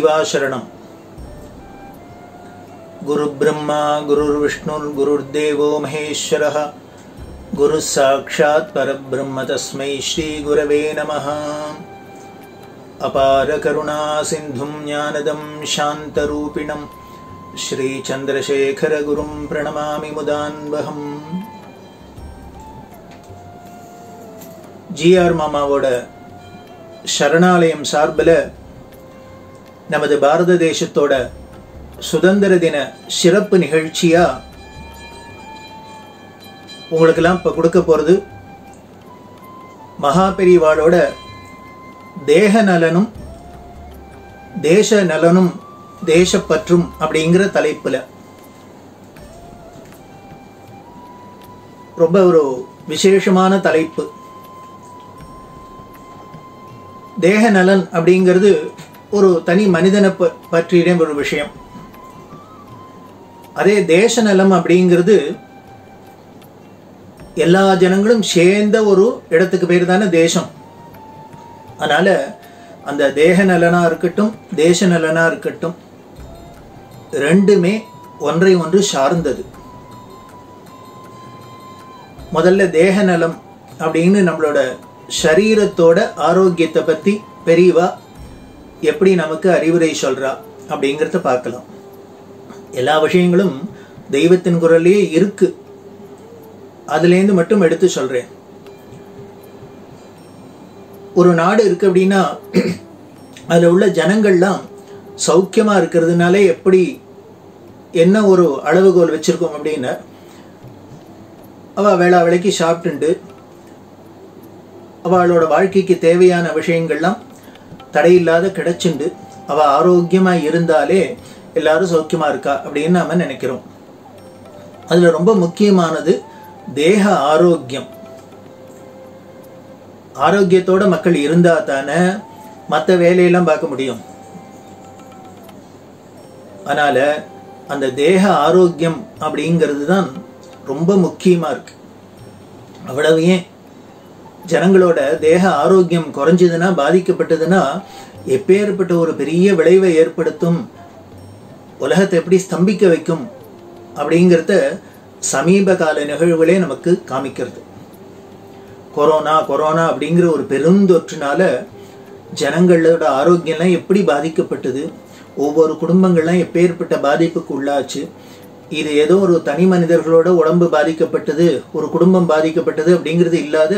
பெரிவா சரணம் குரு பிரம்மா குருர் விஷ்ணுர் குருர் தேவோ மகேஸ்வரः குரு சாட்சாத் பரபிரம்ம தஸ்மை ஸ்ரீ குரவே நமः அபார கருணா சிந்தும் ஞானதம் சாந்தரூபிணம் ஸ்ரீ சந்திரசேகர குரும் பிரணமாமி முதான்பகம் ஜிஆர் மாமாவோட சரணாலயம் சார்பில் நமது பாரத தேசத்தோட சுதந்திர தின சிறப்பு நிகழ்ச்சியா உங்களுக்கெல்லாம் இப்போ கொடுக்க போகிறது மகாபெரிவாளோட தேக நலனும் தேச நலனும் தேசப்பற்றும் அப்படிங்கிற தலைப்புல. ரொம்ப ஒரு விசேஷமான தலைப்பு. தேக நலன் அப்படிங்கிறது ஒரு தனி மனிதனை ப- பற்றிய ஒரு விஷயம். அதே தேச நலம் அப்படிங்கிறது எல்லா ஜனங்களும் சேர்ந்த ஒரு இடத்துக்கு பேர் தானே தேசம். அதனால அந்த தேக நலனா இருக்கட்டும் தேச நலனா இருக்கட்டும் ரெண்டுமே ஒன்றை ஒன்று சார்ந்தது. முதல்ல தேக நலம் அப்படின்னு நம்மளோட சரீரத்தோட ஆரோக்கியத்தை பத்தி பெரியவா எப்படி நமக்கு அறிவுரை சொல்றா அப்படிங்கிறத பார்க்கலாம். எல்லா விஷயங்களும் தெய்வத்தின் குரல்லேயே இருக்கு. அதுலேருந்து மட்டும் எடுத்து சொல்றேன். ஒரு நாடு இருக்கு அப்படின்னா அதில் உள்ள ஜனங்கள்லாம் சௌக்கியமா இருக்கிறதுனால எப்படி என்ன ஒரு அளவுகோல் வச்சிருக்கோம் அப்படின்னா அவள் வேளா வேலைக்கு சாப்பிட்டுண்டு அவளோட வாழ்க்கைக்கு தேவையான விஷயங்கள்லாம் தடையில்லாத கிடைச்சுண்டு. அவ ஆரோக்கியமா இருந்தாலே எல்லாரும் சௌக்கியமா இருக்கா அப்படின்னு நாம நினைக்கிறோம். அதுல ரொம்ப முக்கியமானது தேக ஆரோக்கியம். ஆரோக்கியத்தோட மக்கள் இருந்தா தானே மற்ற வேலையெல்லாம் பார்க்க முடியும். அதனால அந்த தேக ஆரோக்கியம் அப்படிங்கிறது தான் ரொம்ப முக்கியமா இருக்கு. அவ்வளவு ஏன்? ஜனங்களோட தேக ஆரோக்கியம் குறைஞ்சதுன்னா பாதிக்கப்பட்டதுன்னா எப்பேற்பட்ட ஒரு பெரிய விளைவை ஏற்படுத்தும் உலகத்தை எப்படி ஸ்தம்பிக்க வைக்கும் அப்படிங்கிறத சமீப கால நிகழ்வுகளே நமக்கு காமிக்கிறது. கொரோனா கொரோனா அப்படிங்கிற ஒரு பெருந்தொற்றுனால ஜனங்களோட ஆரோக்கியம்லாம் எப்படி பாதிக்கப்பட்டது? ஒவ்வொரு குடும்பங்கள்லாம் எப்பேற்பட்ட பாதிப்புக்கு உள்ளாச்சு? இது ஏதோ ஒரு தனி மனிதர்களோட உடம்பு பாதிக்கப்பட்டது ஒரு குடும்பம் பாதிக்கப்பட்டது அப்படிங்கிறது இல்லாத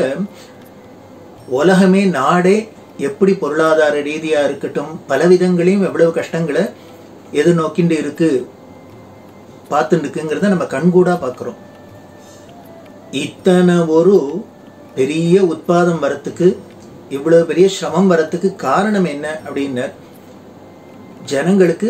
உலகமே நாடே எப்படி பொருளாதார ரீதியாக இருக்கட்டும் பல விதங்களையும் எவ்வளவு கஷ்டங்களை எதிர்நோக்கிண்டு இருக்கு பார்த்துட்டு இருக்குங்கிறத நம்ம கண்கூடாக பார்க்குறோம். இத்தனை ஒரு பெரிய உற்பத்தம் வரத்துக்கு இவ்வளோ பெரிய சிரமம் வரத்துக்கு காரணம் என்ன அப்படின்னு ஜனங்களுக்கு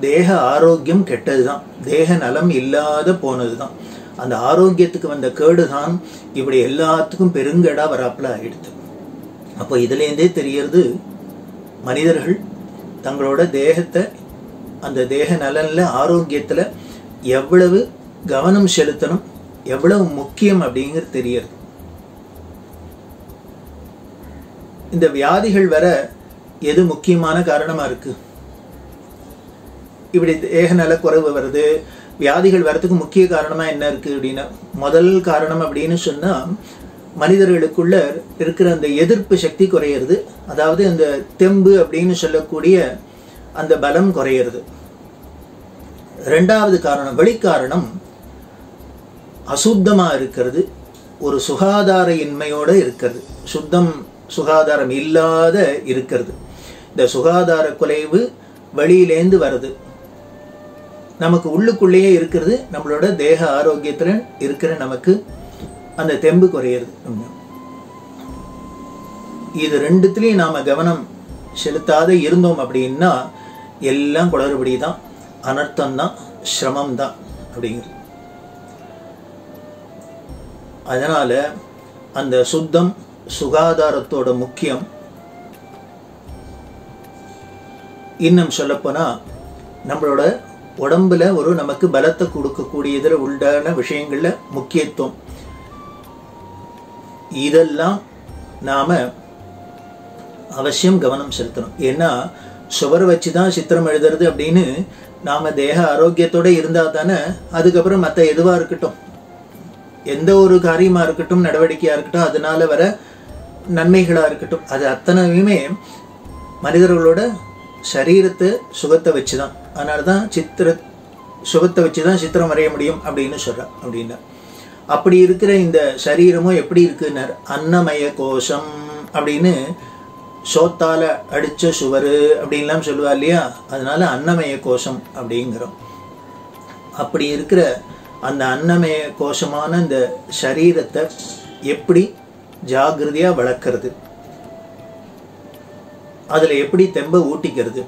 தேக ஆரோக்கியம் கெட்டது தான் தேக நலம் இல்லாத போனதுதான். அந்த ஆரோக்கியத்துக்கு வந்த கேடு தான் இப்படி எல்லாத்துக்கும் பெருங்கடா வராப்புல ஆயிடுது. அப்போ இதுலேருந்தே தெரியறது மனிதர்கள் தங்களோட தேகத்தை அந்த தேக நலன்ல ஆரோக்கியத்துல எவ்வளவு கவனம் செலுத்தணும் எவ்வளவு முக்கியம் அப்படிங்கிறது தெரியறது இந்த வியாதிகள் வர எது முக்கியமான காரணமா இருக்கு? இப்படி ஏகநல குறைவு வருது. வியாதிகள் வரத்துக்கு முக்கிய காரணமாக என்ன இருக்குது அப்படின்னா முதல் காரணம் அப்படின்னு சொன்னால் மனிதர்களுக்குள்ள இருக்கிற அந்த எதிர்ப்பு சக்தி குறையிறது. அதாவது அந்த தெம்பு அப்படின்னு சொல்லக்கூடிய அந்த பலம் குறையிறது. ரெண்டாவது காரணம் வெளிக்காரணம் அசுத்தமாக இருக்கிறது. ஒரு சுகாதார இன்மையோட இருக்கிறது. சுத்தம் சுகாதாரம் இல்லாத இருக்கிறது. இந்த சுகாதார குலைவு வெளியிலேந்து வருது. நமக்கு உள்ளுக்குள்ளேயே இருக்கிறது நம்மளோட தேக ஆரோக்கியத்தில் இருக்கிற நமக்கு அந்த தெம்பு குறையிறது. இது ரெண்டுத்துலேயும் நாம கவனம் செலுத்தாத இருந்தோம் அப்படின்னா எல்லாம் குளறுபடி தான் அனர்த்தம் தான் சிரமம் தான் அப்படிங்கிறது. அதனால அந்த சுத்தம் சுகாதாரத்தோட முக்கியம். இன்னும் சொல்லப்போனால் நம்மளோட உடம்புல ஒரு நமக்கு பலத்தை கொடுக்கக்கூடியதில் உண்டான விஷயங்கள்ல முக்கியத்துவம். இதெல்லாம் நாம அவசியம் கவனம் செலுத்தணும். ஏன்னா சுவர் வச்சு தான் சித்திரம் எழுதுறது அப்படின்னு நாம தேக ஆரோக்கியத்தோட இருந்தால் தானே அதுக்கப்புறம் மற்ற எதுவாக இருக்கட்டும். எந்த ஒரு காரியமாக இருக்கட்டும் நடவடிக்கையாக இருக்கட்டும் அதனால வர நன்மைகளாக இருக்கட்டும். அது அத்தனையுமே மனிதர்களோட சரீரத்தை சுகத்தை வச்சு தான் அதனால தான் சித்திர சுகத்தை வச்சு தான் சித்திரம் வரைய முடியும் அப்படின்னு சொல்றா அப்படின்னா. அப்படி இருக்கிற இந்த சரீரமும் எப்படி இருக்குன்னார்? அன்னமய கோஷம் அப்படின்னு சோத்தால அடிச்ச சுவரு அப்படின்லாம் சொல்லுவா இல்லையா? அதனால அன்னமய கோஷம் அப்படிங்கிறோம். அப்படி இருக்கிற அந்த அன்னமய கோஷமான இந்த சரீரத்தை எப்படி ஜாகிரதையாக வளர்க்கறது? அதுல எப்படி தெம்ப ஊட்டிக்கிறது?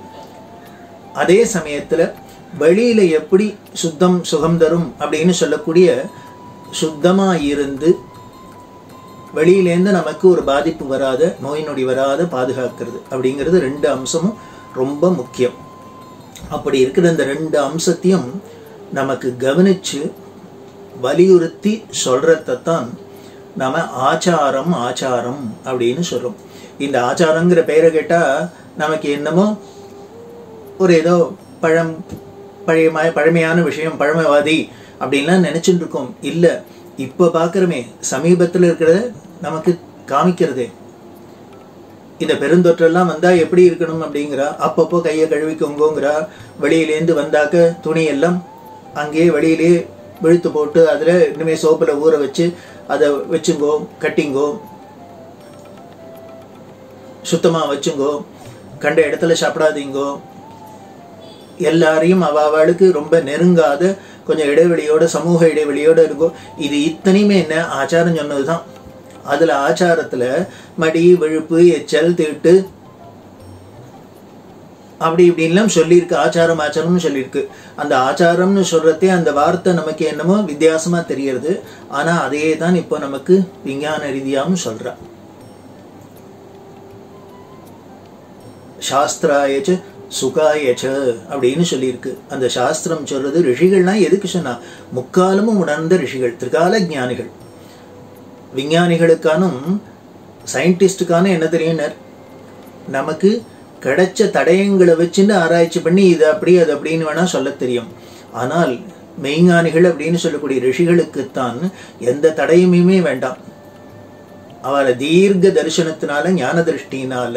அதே சமயத்தில் வெளியில் எப்படி சுத்தம் சுகம் தரும் அப்படின்னு சொல்லக்கூடிய சுத்தமாக இருந்து வெளியிலேருந்து நமக்கு ஒரு பாதிப்பு வராத நோய் நொடி வராத பாதுகாக்கிறது அப்படிங்கிறது ரெண்டு அம்சமும் ரொம்ப முக்கியம். அப்படி இருக்கிற இந்த ரெண்டு அம்சத்தையும் நமக்கு கவனிச்சு வலியுறுத்தி சொல்கிறதான் நம்ம ஆச்சாரம் ஆச்சாரம் அப்படின்னு சொல்கிறோம் இந்த ஆச்சாரங்கிற பெயரை கேட்டால் நமக்கு என்னமோ ஒரு ஏதோ பழம் பழைய பழமையான விஷயம் பழமைவாதி அப்படின்லாம் நினைச்சுட்டு இருக்கோம் இல்லை இப்போ பார்க்குறமே சமீபத்தில் இருக்கிறத நமக்கு காமிக்கிறதே. இந்த பெருந்தொற்றெல்லாம் வந்தால் எப்படி இருக்கணும் அப்படிங்கிறா. அப்பப்போ கையை கழுவிக்கோங்கிறா வெளியிலேருந்து வந்தாக்க துணியெல்லாம் அங்கேயே வெளியிலே விழுத்து போட்டு அதில் இனிமேல் சோப்பில் ஊற வச்சு அதை வச்சுங்கோ கட்டிங்கோ சுத்தமாக வச்சுங்கோ கண்ட இடத்துல சாப்பிடாதீங்கோ எல்லாரையும் அவளுக்கு ரொம்ப நெருங்காத கொஞ்சம் இடைவெளியோட சமூக இடைவெளியோட இருக்கும். இது இத்தனையுமே என்ன? ஆச்சாரம் சொன்னதுதான். அதுல ஆச்சாரத்துல மடி விழுப்பு எச்சல் தீட்டு அப்படி இப்படின்லாம் சொல்லியிருக்கு. ஆச்சாரம் ஆச்சாரம்னு சொல்லியிருக்கு. அந்த ஆச்சாரம்னு சொல்றதே அந்த வார்த்தை நமக்கு என்னமோ வித்தியாசமா தெரியறது ஆனா அதையே தான் இப்போ நமக்கு விஞ்ஞான ரீதியாகவும் சொல்றா. சாஸ்திராயச்சு சுகாயச்ச அப்படின்னு சொல்லியிருக்கு. அந்த சாஸ்திரம் சொல்றது ரிஷிகள்னா எதுக்கு சொன்னா முக்காலமும் உணர்ந்த ரிஷிகள் திரிகால ஜானிகள் விஞ்ஞானிகளுக்கானும் சயின்டிஸ்டுக்கான என்ன தெரியினர் நமக்கு கிடைச்ச தடயங்களை வச்சுன்னு ஆராய்ச்சி பண்ணி இது அப்படி அது அப்படின்னு வேணா சொல்ல தெரியும். ஆனால் மெய்ஞானிகள் அப்படின்னு சொல்லக்கூடிய ரிஷிகளுக்குத்தான் எந்த தடயமுமே வேண்டாம். அவளை தீர்க்க தரிசனத்தினால ஞான திருஷ்டினால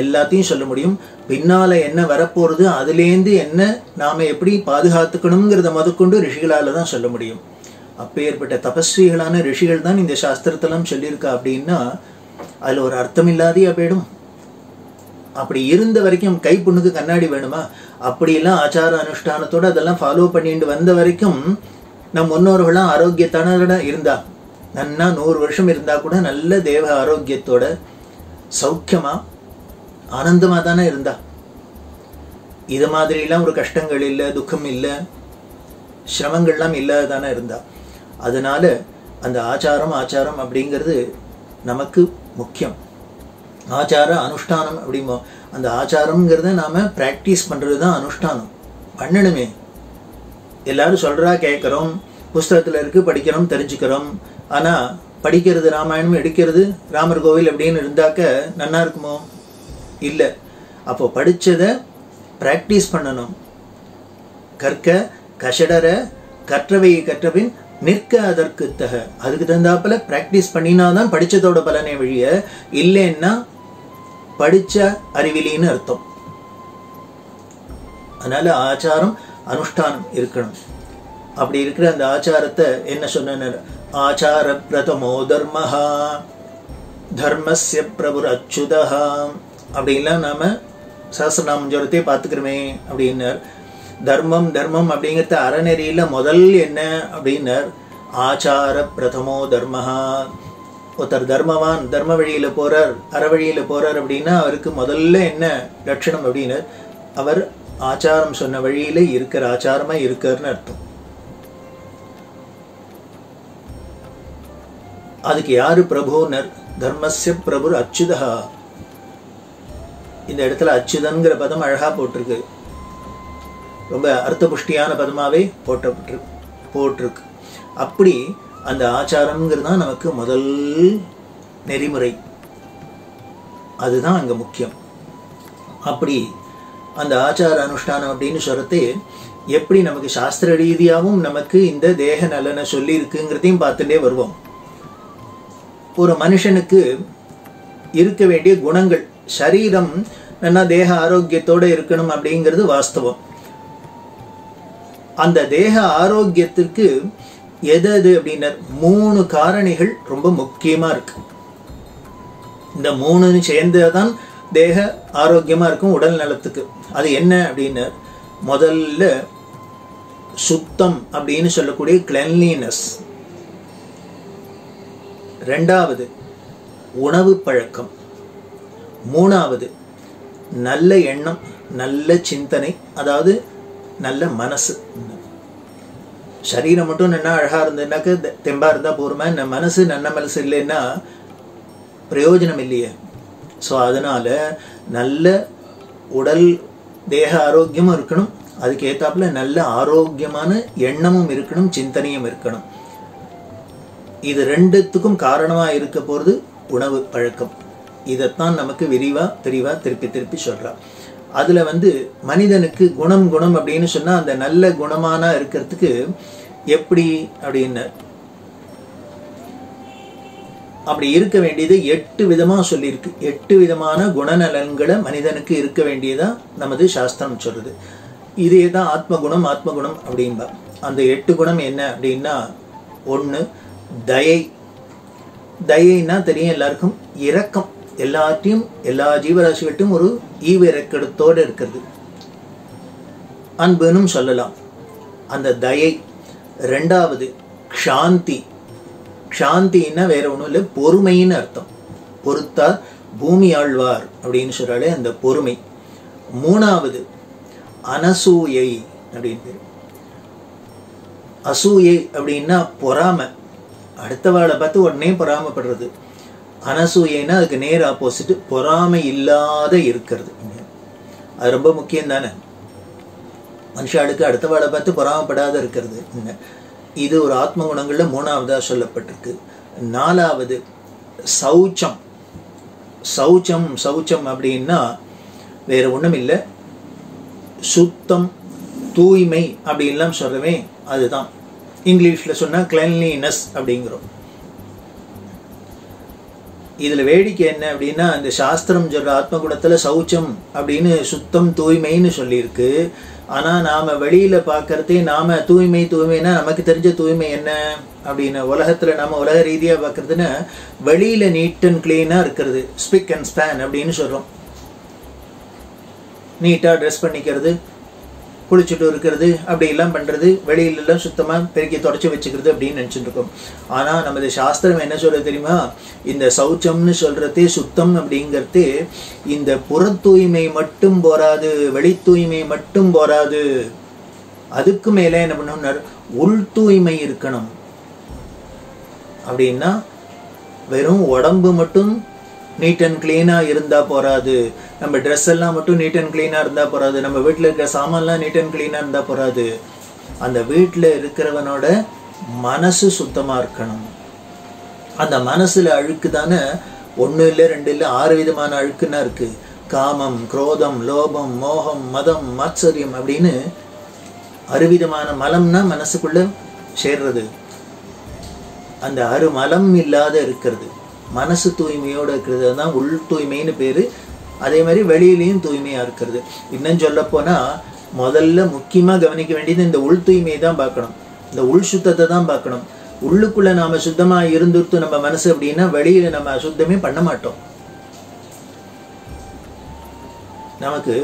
எல்லாத்தையும் சொல்ல முடியும். பின்னால என்ன வரப்போறது அதுலேருந்து என்ன நாம எப்படி பாதுகாத்துக்கணுங்கிறத முதற்கொண்டு ரிஷிகளால தான் சொல்ல முடியும். அப்பேற்பட்ட தபஸ்விகளான ரிஷிகள் தான் இந்த சாஸ்திரத்தெல்லாம் சொல்லியிருக்கா அப்படின்னா அதுல ஒரு அர்த்தம் இல்லாதையா போயிடும். அப்படி இருந்த வரைக்கும் கை பொண்ணுக்கு கண்ணாடி வேணுமா? அப்படியெல்லாம் ஆச்சார அனுஷ்டானத்தோட அதெல்லாம் ஃபாலோ பண்ணிட்டு வந்த வரைக்கும் நம் முன்னோர்களாம் ஆரோக்கியத்தான இருந்தா நன்னா நூறு வருஷம் இருந்தா கூட நல்ல தேவ ஆரோக்கியத்தோட சௌக்கியமா ஆனந்தமாக தானே இருந்தா. இது மாதிரிலாம் ஒரு கஷ்டங்கள் இல்லை துக்கம் இல்லை சிரமங்கள்லாம் இல்லாதானே இருந்தா. அதனால அந்த ஆச்சாரம் ஆச்சாரம் அப்படிங்கிறது நமக்கு முக்கியம். ஆச்சார அனுஷ்டானம் அப்படிமோ அந்த ஆச்சாரம்ங்கிறத நாம பிராக்டிஸ் பண்ணுறது தான் அனுஷ்டானம். பண்ணணுமே. எல்லாரும் சொல்றா கேட்குறோம் புஸ்தகத்தில் இருக்குது படிக்கிறோம் தெரிஞ்சுக்கிறோம். ஆனா படிக்கிறது ராமாயணம் எடுக்கிறது ராமர் கோவில் அப்படின்னு இருந்தாக்க நன்னா இருக்குமோ? இல்லை. அப்போ படிச்சதை பிராக்டிஸ் பண்ணணும். கற்க கஷடர கற்றவையை கற்றபின் நிற்க அதற்கு தக. அதுக்கு தகுந்தாப்புல பிராக்டிஸ் பண்ணினாதான் படிச்சதோட பலனை வழிய இல்லைன்னா படிச்ச அறிவிலின்னு அர்த்தம். அதனால ஆச்சாரம் அனுஷ்டானம் இருக்கணும். அப்படி இருக்கிற அந்த ஆச்சாரத்தை என்ன சொன்ன ஆச்சார பிரதமோ தர்மஹா தர்மஸ்ய பிரபுர் அச்சுதஹா அப்படின்லாம் நாம் சஹசிரநாமம் ஜோரத்தையே பார்த்துக்கிறோமே அப்படின்னார். தர்மம் தர்மம் அப்படிங்கிறத அறநெறியில் முதல் என்ன அப்படின்னார்? ஆச்சார பிரதமோ தர்மஹா ஒருத்தர் தர்மவான் தர்ம வழியில் போகிறார் அற போகிறார் அப்படின்னா அவருக்கு முதல்ல என்ன லட்சணம் அப்படின்னு அவர் ஆச்சாரம் சொன்ன வழியில் இருக்கிற ஆச்சாரமாக இருக்கார்னு அர்த்தம். அதுக்கு யாரு பிரபுனர் தர்மஸ்ய பிரபுர் அச்சுதா இந்த இடத்துல அச்சுதன்கிற பதம் அழகா போட்டிருக்கு. ரொம்ப அர்த்த புஷ்டியான பதமாவே போட்டப்பட்டு போட்டிருக்கு. அப்படி அந்த ஆச்சாரம்ங்கிறது தான் நமக்கு முதல் நெறிமுறை. அதுதான் அங்க முக்கியம். அப்படி அந்த ஆச்சார அனுஷ்டானம் அப்படின்னு சொல்றது எப்படி நமக்கு சாஸ்திர ரீதியாகவும் நமக்கு இந்த தேக நலனை சொல்லி இருக்குங்கிறதையும் பார்த்துட்டே வருவோம். ஒரு மனுஷனுக்கு இருக்க வேண்டிய குணங்கள் சரீரம் நல்லா தேக ஆரோக்கியத்தோட இருக்கணும் அப்படிங்கிறது வாஸ்தவம். அந்த தேக ஆரோக்கியத்திற்கு எது எது அப்படின்னா மூணு காரணிகள் ரொம்ப முக்கியமா இருக்கு. இந்த மூணு சேர்ந்துதான் தேக ஆரோக்கியமா இருக்கும் உடல் நலத்துக்கு. அது என்ன அப்படின்னு முதல்ல சுத்தம் அப்படின்னு சொல்லக்கூடிய கிளென்லினஸ் ரெண்டாவது உணவு பழக்கம். மூணாவது நல்ல எண்ணம் நல்ல சிந்தனை அதாவது நல்ல மனசு. சரீரம் மட்டும் நல்லா அழகாக இருந்ததுனாக்க தெ- இருந்தால் போருமா இந்த மனசு நல்ல மனசு இல்லைன்னா பிரயோஜனம் இல்லையே. ஸோ அதனால் நல்ல உடல் தேக ஆரோக்கியமும் இருக்கணும். அதுக்கு ஏற்றாப்புல நல்ல ஆரோக்கியமான எண்ணமும் இருக்கணும் சிந்தனையும் இருக்கணும். இது ரெண்டுத்துக்கும் காரணமா இருக்க போறது உணவு பழக்கம். இதைத்தான் நமக்கு விரிவா தெளிவா திருப்பி திருப்பி சொல்கிறான் அதுல வந்து மனிதனுக்கு குணம் குணம் அப்படின்னு சொன்னா அந்த நல்ல குணமானா இருக்கிறதுக்கு எப்படி அப்படின்னு? அப்படி இருக்க வேண்டியது எட்டு விதமா சொல்லியிருக்கு. எட்டு விதமான குணநலன்களை மனிதனுக்கு இருக்க வேண்டியதா நமது சாஸ்திரம் சொல்றது. இதே தான் ஆத்ம குணம் ஆத்ம குணம் அப்படின்பா. அந்த எட்டு குணம் என்ன அப்படின்னா ஒண்ணு தயை. தயைன்னா தெரியும் எல்லாருக்கும். இரக்கம். எல்லாத்தையும் எல்லா ஜீவராசிகள்ட்டும் ஒரு ஈவ இறக்கெடுத்தோடு இருக்கிறது. அன்புனும் சொல்லலாம். அந்த தயை. ரெண்டாவது க்ஷாந்தி. க்ஷாந்தின்னா வேற ஒன்றும் இல்லை பொறுமைன்னு அர்த்தம். பொறுத்தார் பூமி ஆழ்வார் அப்படின்னு சொல்கிறாலே அந்த பொறுமை. மூணாவது அனசூயை அப்படின்னு அசூயை அப்படின்னா பொறாமை. அடுத்தவாளை பார்த்து உடனே பொறாமைப்படுறது. அனசூயைன்னா அதுக்கு நேர் ஆப்போசிட் பொறாமை இல்லாத இருக்கிறது. அது ரொம்ப முக்கியம் தானே மனுஷாளுக்கு அடுத்தவாளை பார்த்து பொறாமப்படாத இருக்கிறது. இது ஒரு ஆத்ம குணங்களில் மூணாவதா சொல்லப்பட்டிருக்கு. நாலாவது சௌச்சம். சௌச்சம் சௌச்சம் அப்படின்னா வேற ஒன்றும் இல்லை. சுத்தம் தூய்மை அப்படின்லாம் சொல்லவே அதுதான். இங்கிலீஷில் சொன்னால் கிளென்லினஸ் அப்படிங்கிறோம். இதில் வேடிக்கை என்ன அப்படின்னா இந்த சாஸ்திரம் சொல்கிற ஆத்ம சௌச்சம் அப்படின்னு சுத்தம் தூய்மைன்னு சொல்லியிருக்கு. ஆனால் நாம் வெளியில் பார்க்கறதே நாம் தூய்மை தூய்மைன்னா நமக்கு தெரிஞ்ச தூய்மை என்ன அப்படின்னு உலகத்தில் நாம் உலக ரீதியாக பார்க்குறதுன்னா வெளியில் நீட் அண்ட் க்ளீனாக இருக்கிறது ஸ்பிக் அண்ட் ஸ்பேன் அப்படின்னு சொல்கிறோம் நீட்டாக ட்ரெஸ் பண்ணிக்கிறது குளிச்சுட்டு இருக்கிறது அப்படி எல்லாம் பண்ணுறது வெளியில சுத்தமாக பெருக்கி தொடச்சி வச்சுக்கிறது அப்படின்னு நினச்சிட்டு இருக்கோம். ஆனால் நமது சாஸ்திரம் என்ன சொல்கிறது தெரியுமா? இந்த சௌச்சம்னு சொல்கிறது சுத்தம் அப்படிங்கிறது இந்த புற தூய்மை மட்டும் போராது வெளி தூய்மை மட்டும் போராது. அதுக்கு மேலே என்ன பண்ணணும் உள் தூய்மை இருக்கணும். அப்படின்னா வெறும் உடம்பு மட்டும் நீட் அண்ட் க்ளீனாக இருந்தால் போகாது நம்ம ட்ரெஸ் எல்லாம் மட்டும் நீட் அண்ட் க்ளீனாக இருந்தால் போகாது நம்ம வீட்டில் இருக்கிற சாமான்லாம் நீட் அண்ட் க்ளீனாக இருந்தால் போகாது அந்த வீட்டில் இருக்கிறவனோட மனசு சுத்தமாக இருக்கணும். அந்த மனசில் அழுக்கு தானே? ஒன்று இல்லை ரெண்டு இல்லை ஆறு விதமான அழுக்குன்னா இருக்குது காமம் குரோதம் லோபம் மோகம் மதம் மாத்சரியம் அப்படின்னு அறுவிதமான மலம்னா மனசுக்குள்ள சேர்றது. அந்த அருமலம் இல்லாத இருக்கிறது. மனசு தூய்மையோடு இருக்கிறது. தான் உள் தூய்மைன்னு பேர். அதே மாதிரி வெளியிலையும் தூய்மையாக இருக்கிறது. இன்னும் சொல்லப்போனால் முதல்ல முக்கியமாக கவனிக்க வேண்டியது இந்த உள் தூய்மையை தான் பார்க்கணும். இந்த உள் சுத்தத்தை தான் பார்க்கணும். உள்ளுக்குள்ளே நாம் சுத்தமாக இருந்துட்டு நம்ம மனசு அப்படின்னா வெளியில் நம்ம அசுத்தமே பண்ண மாட்டோம். நமக்கு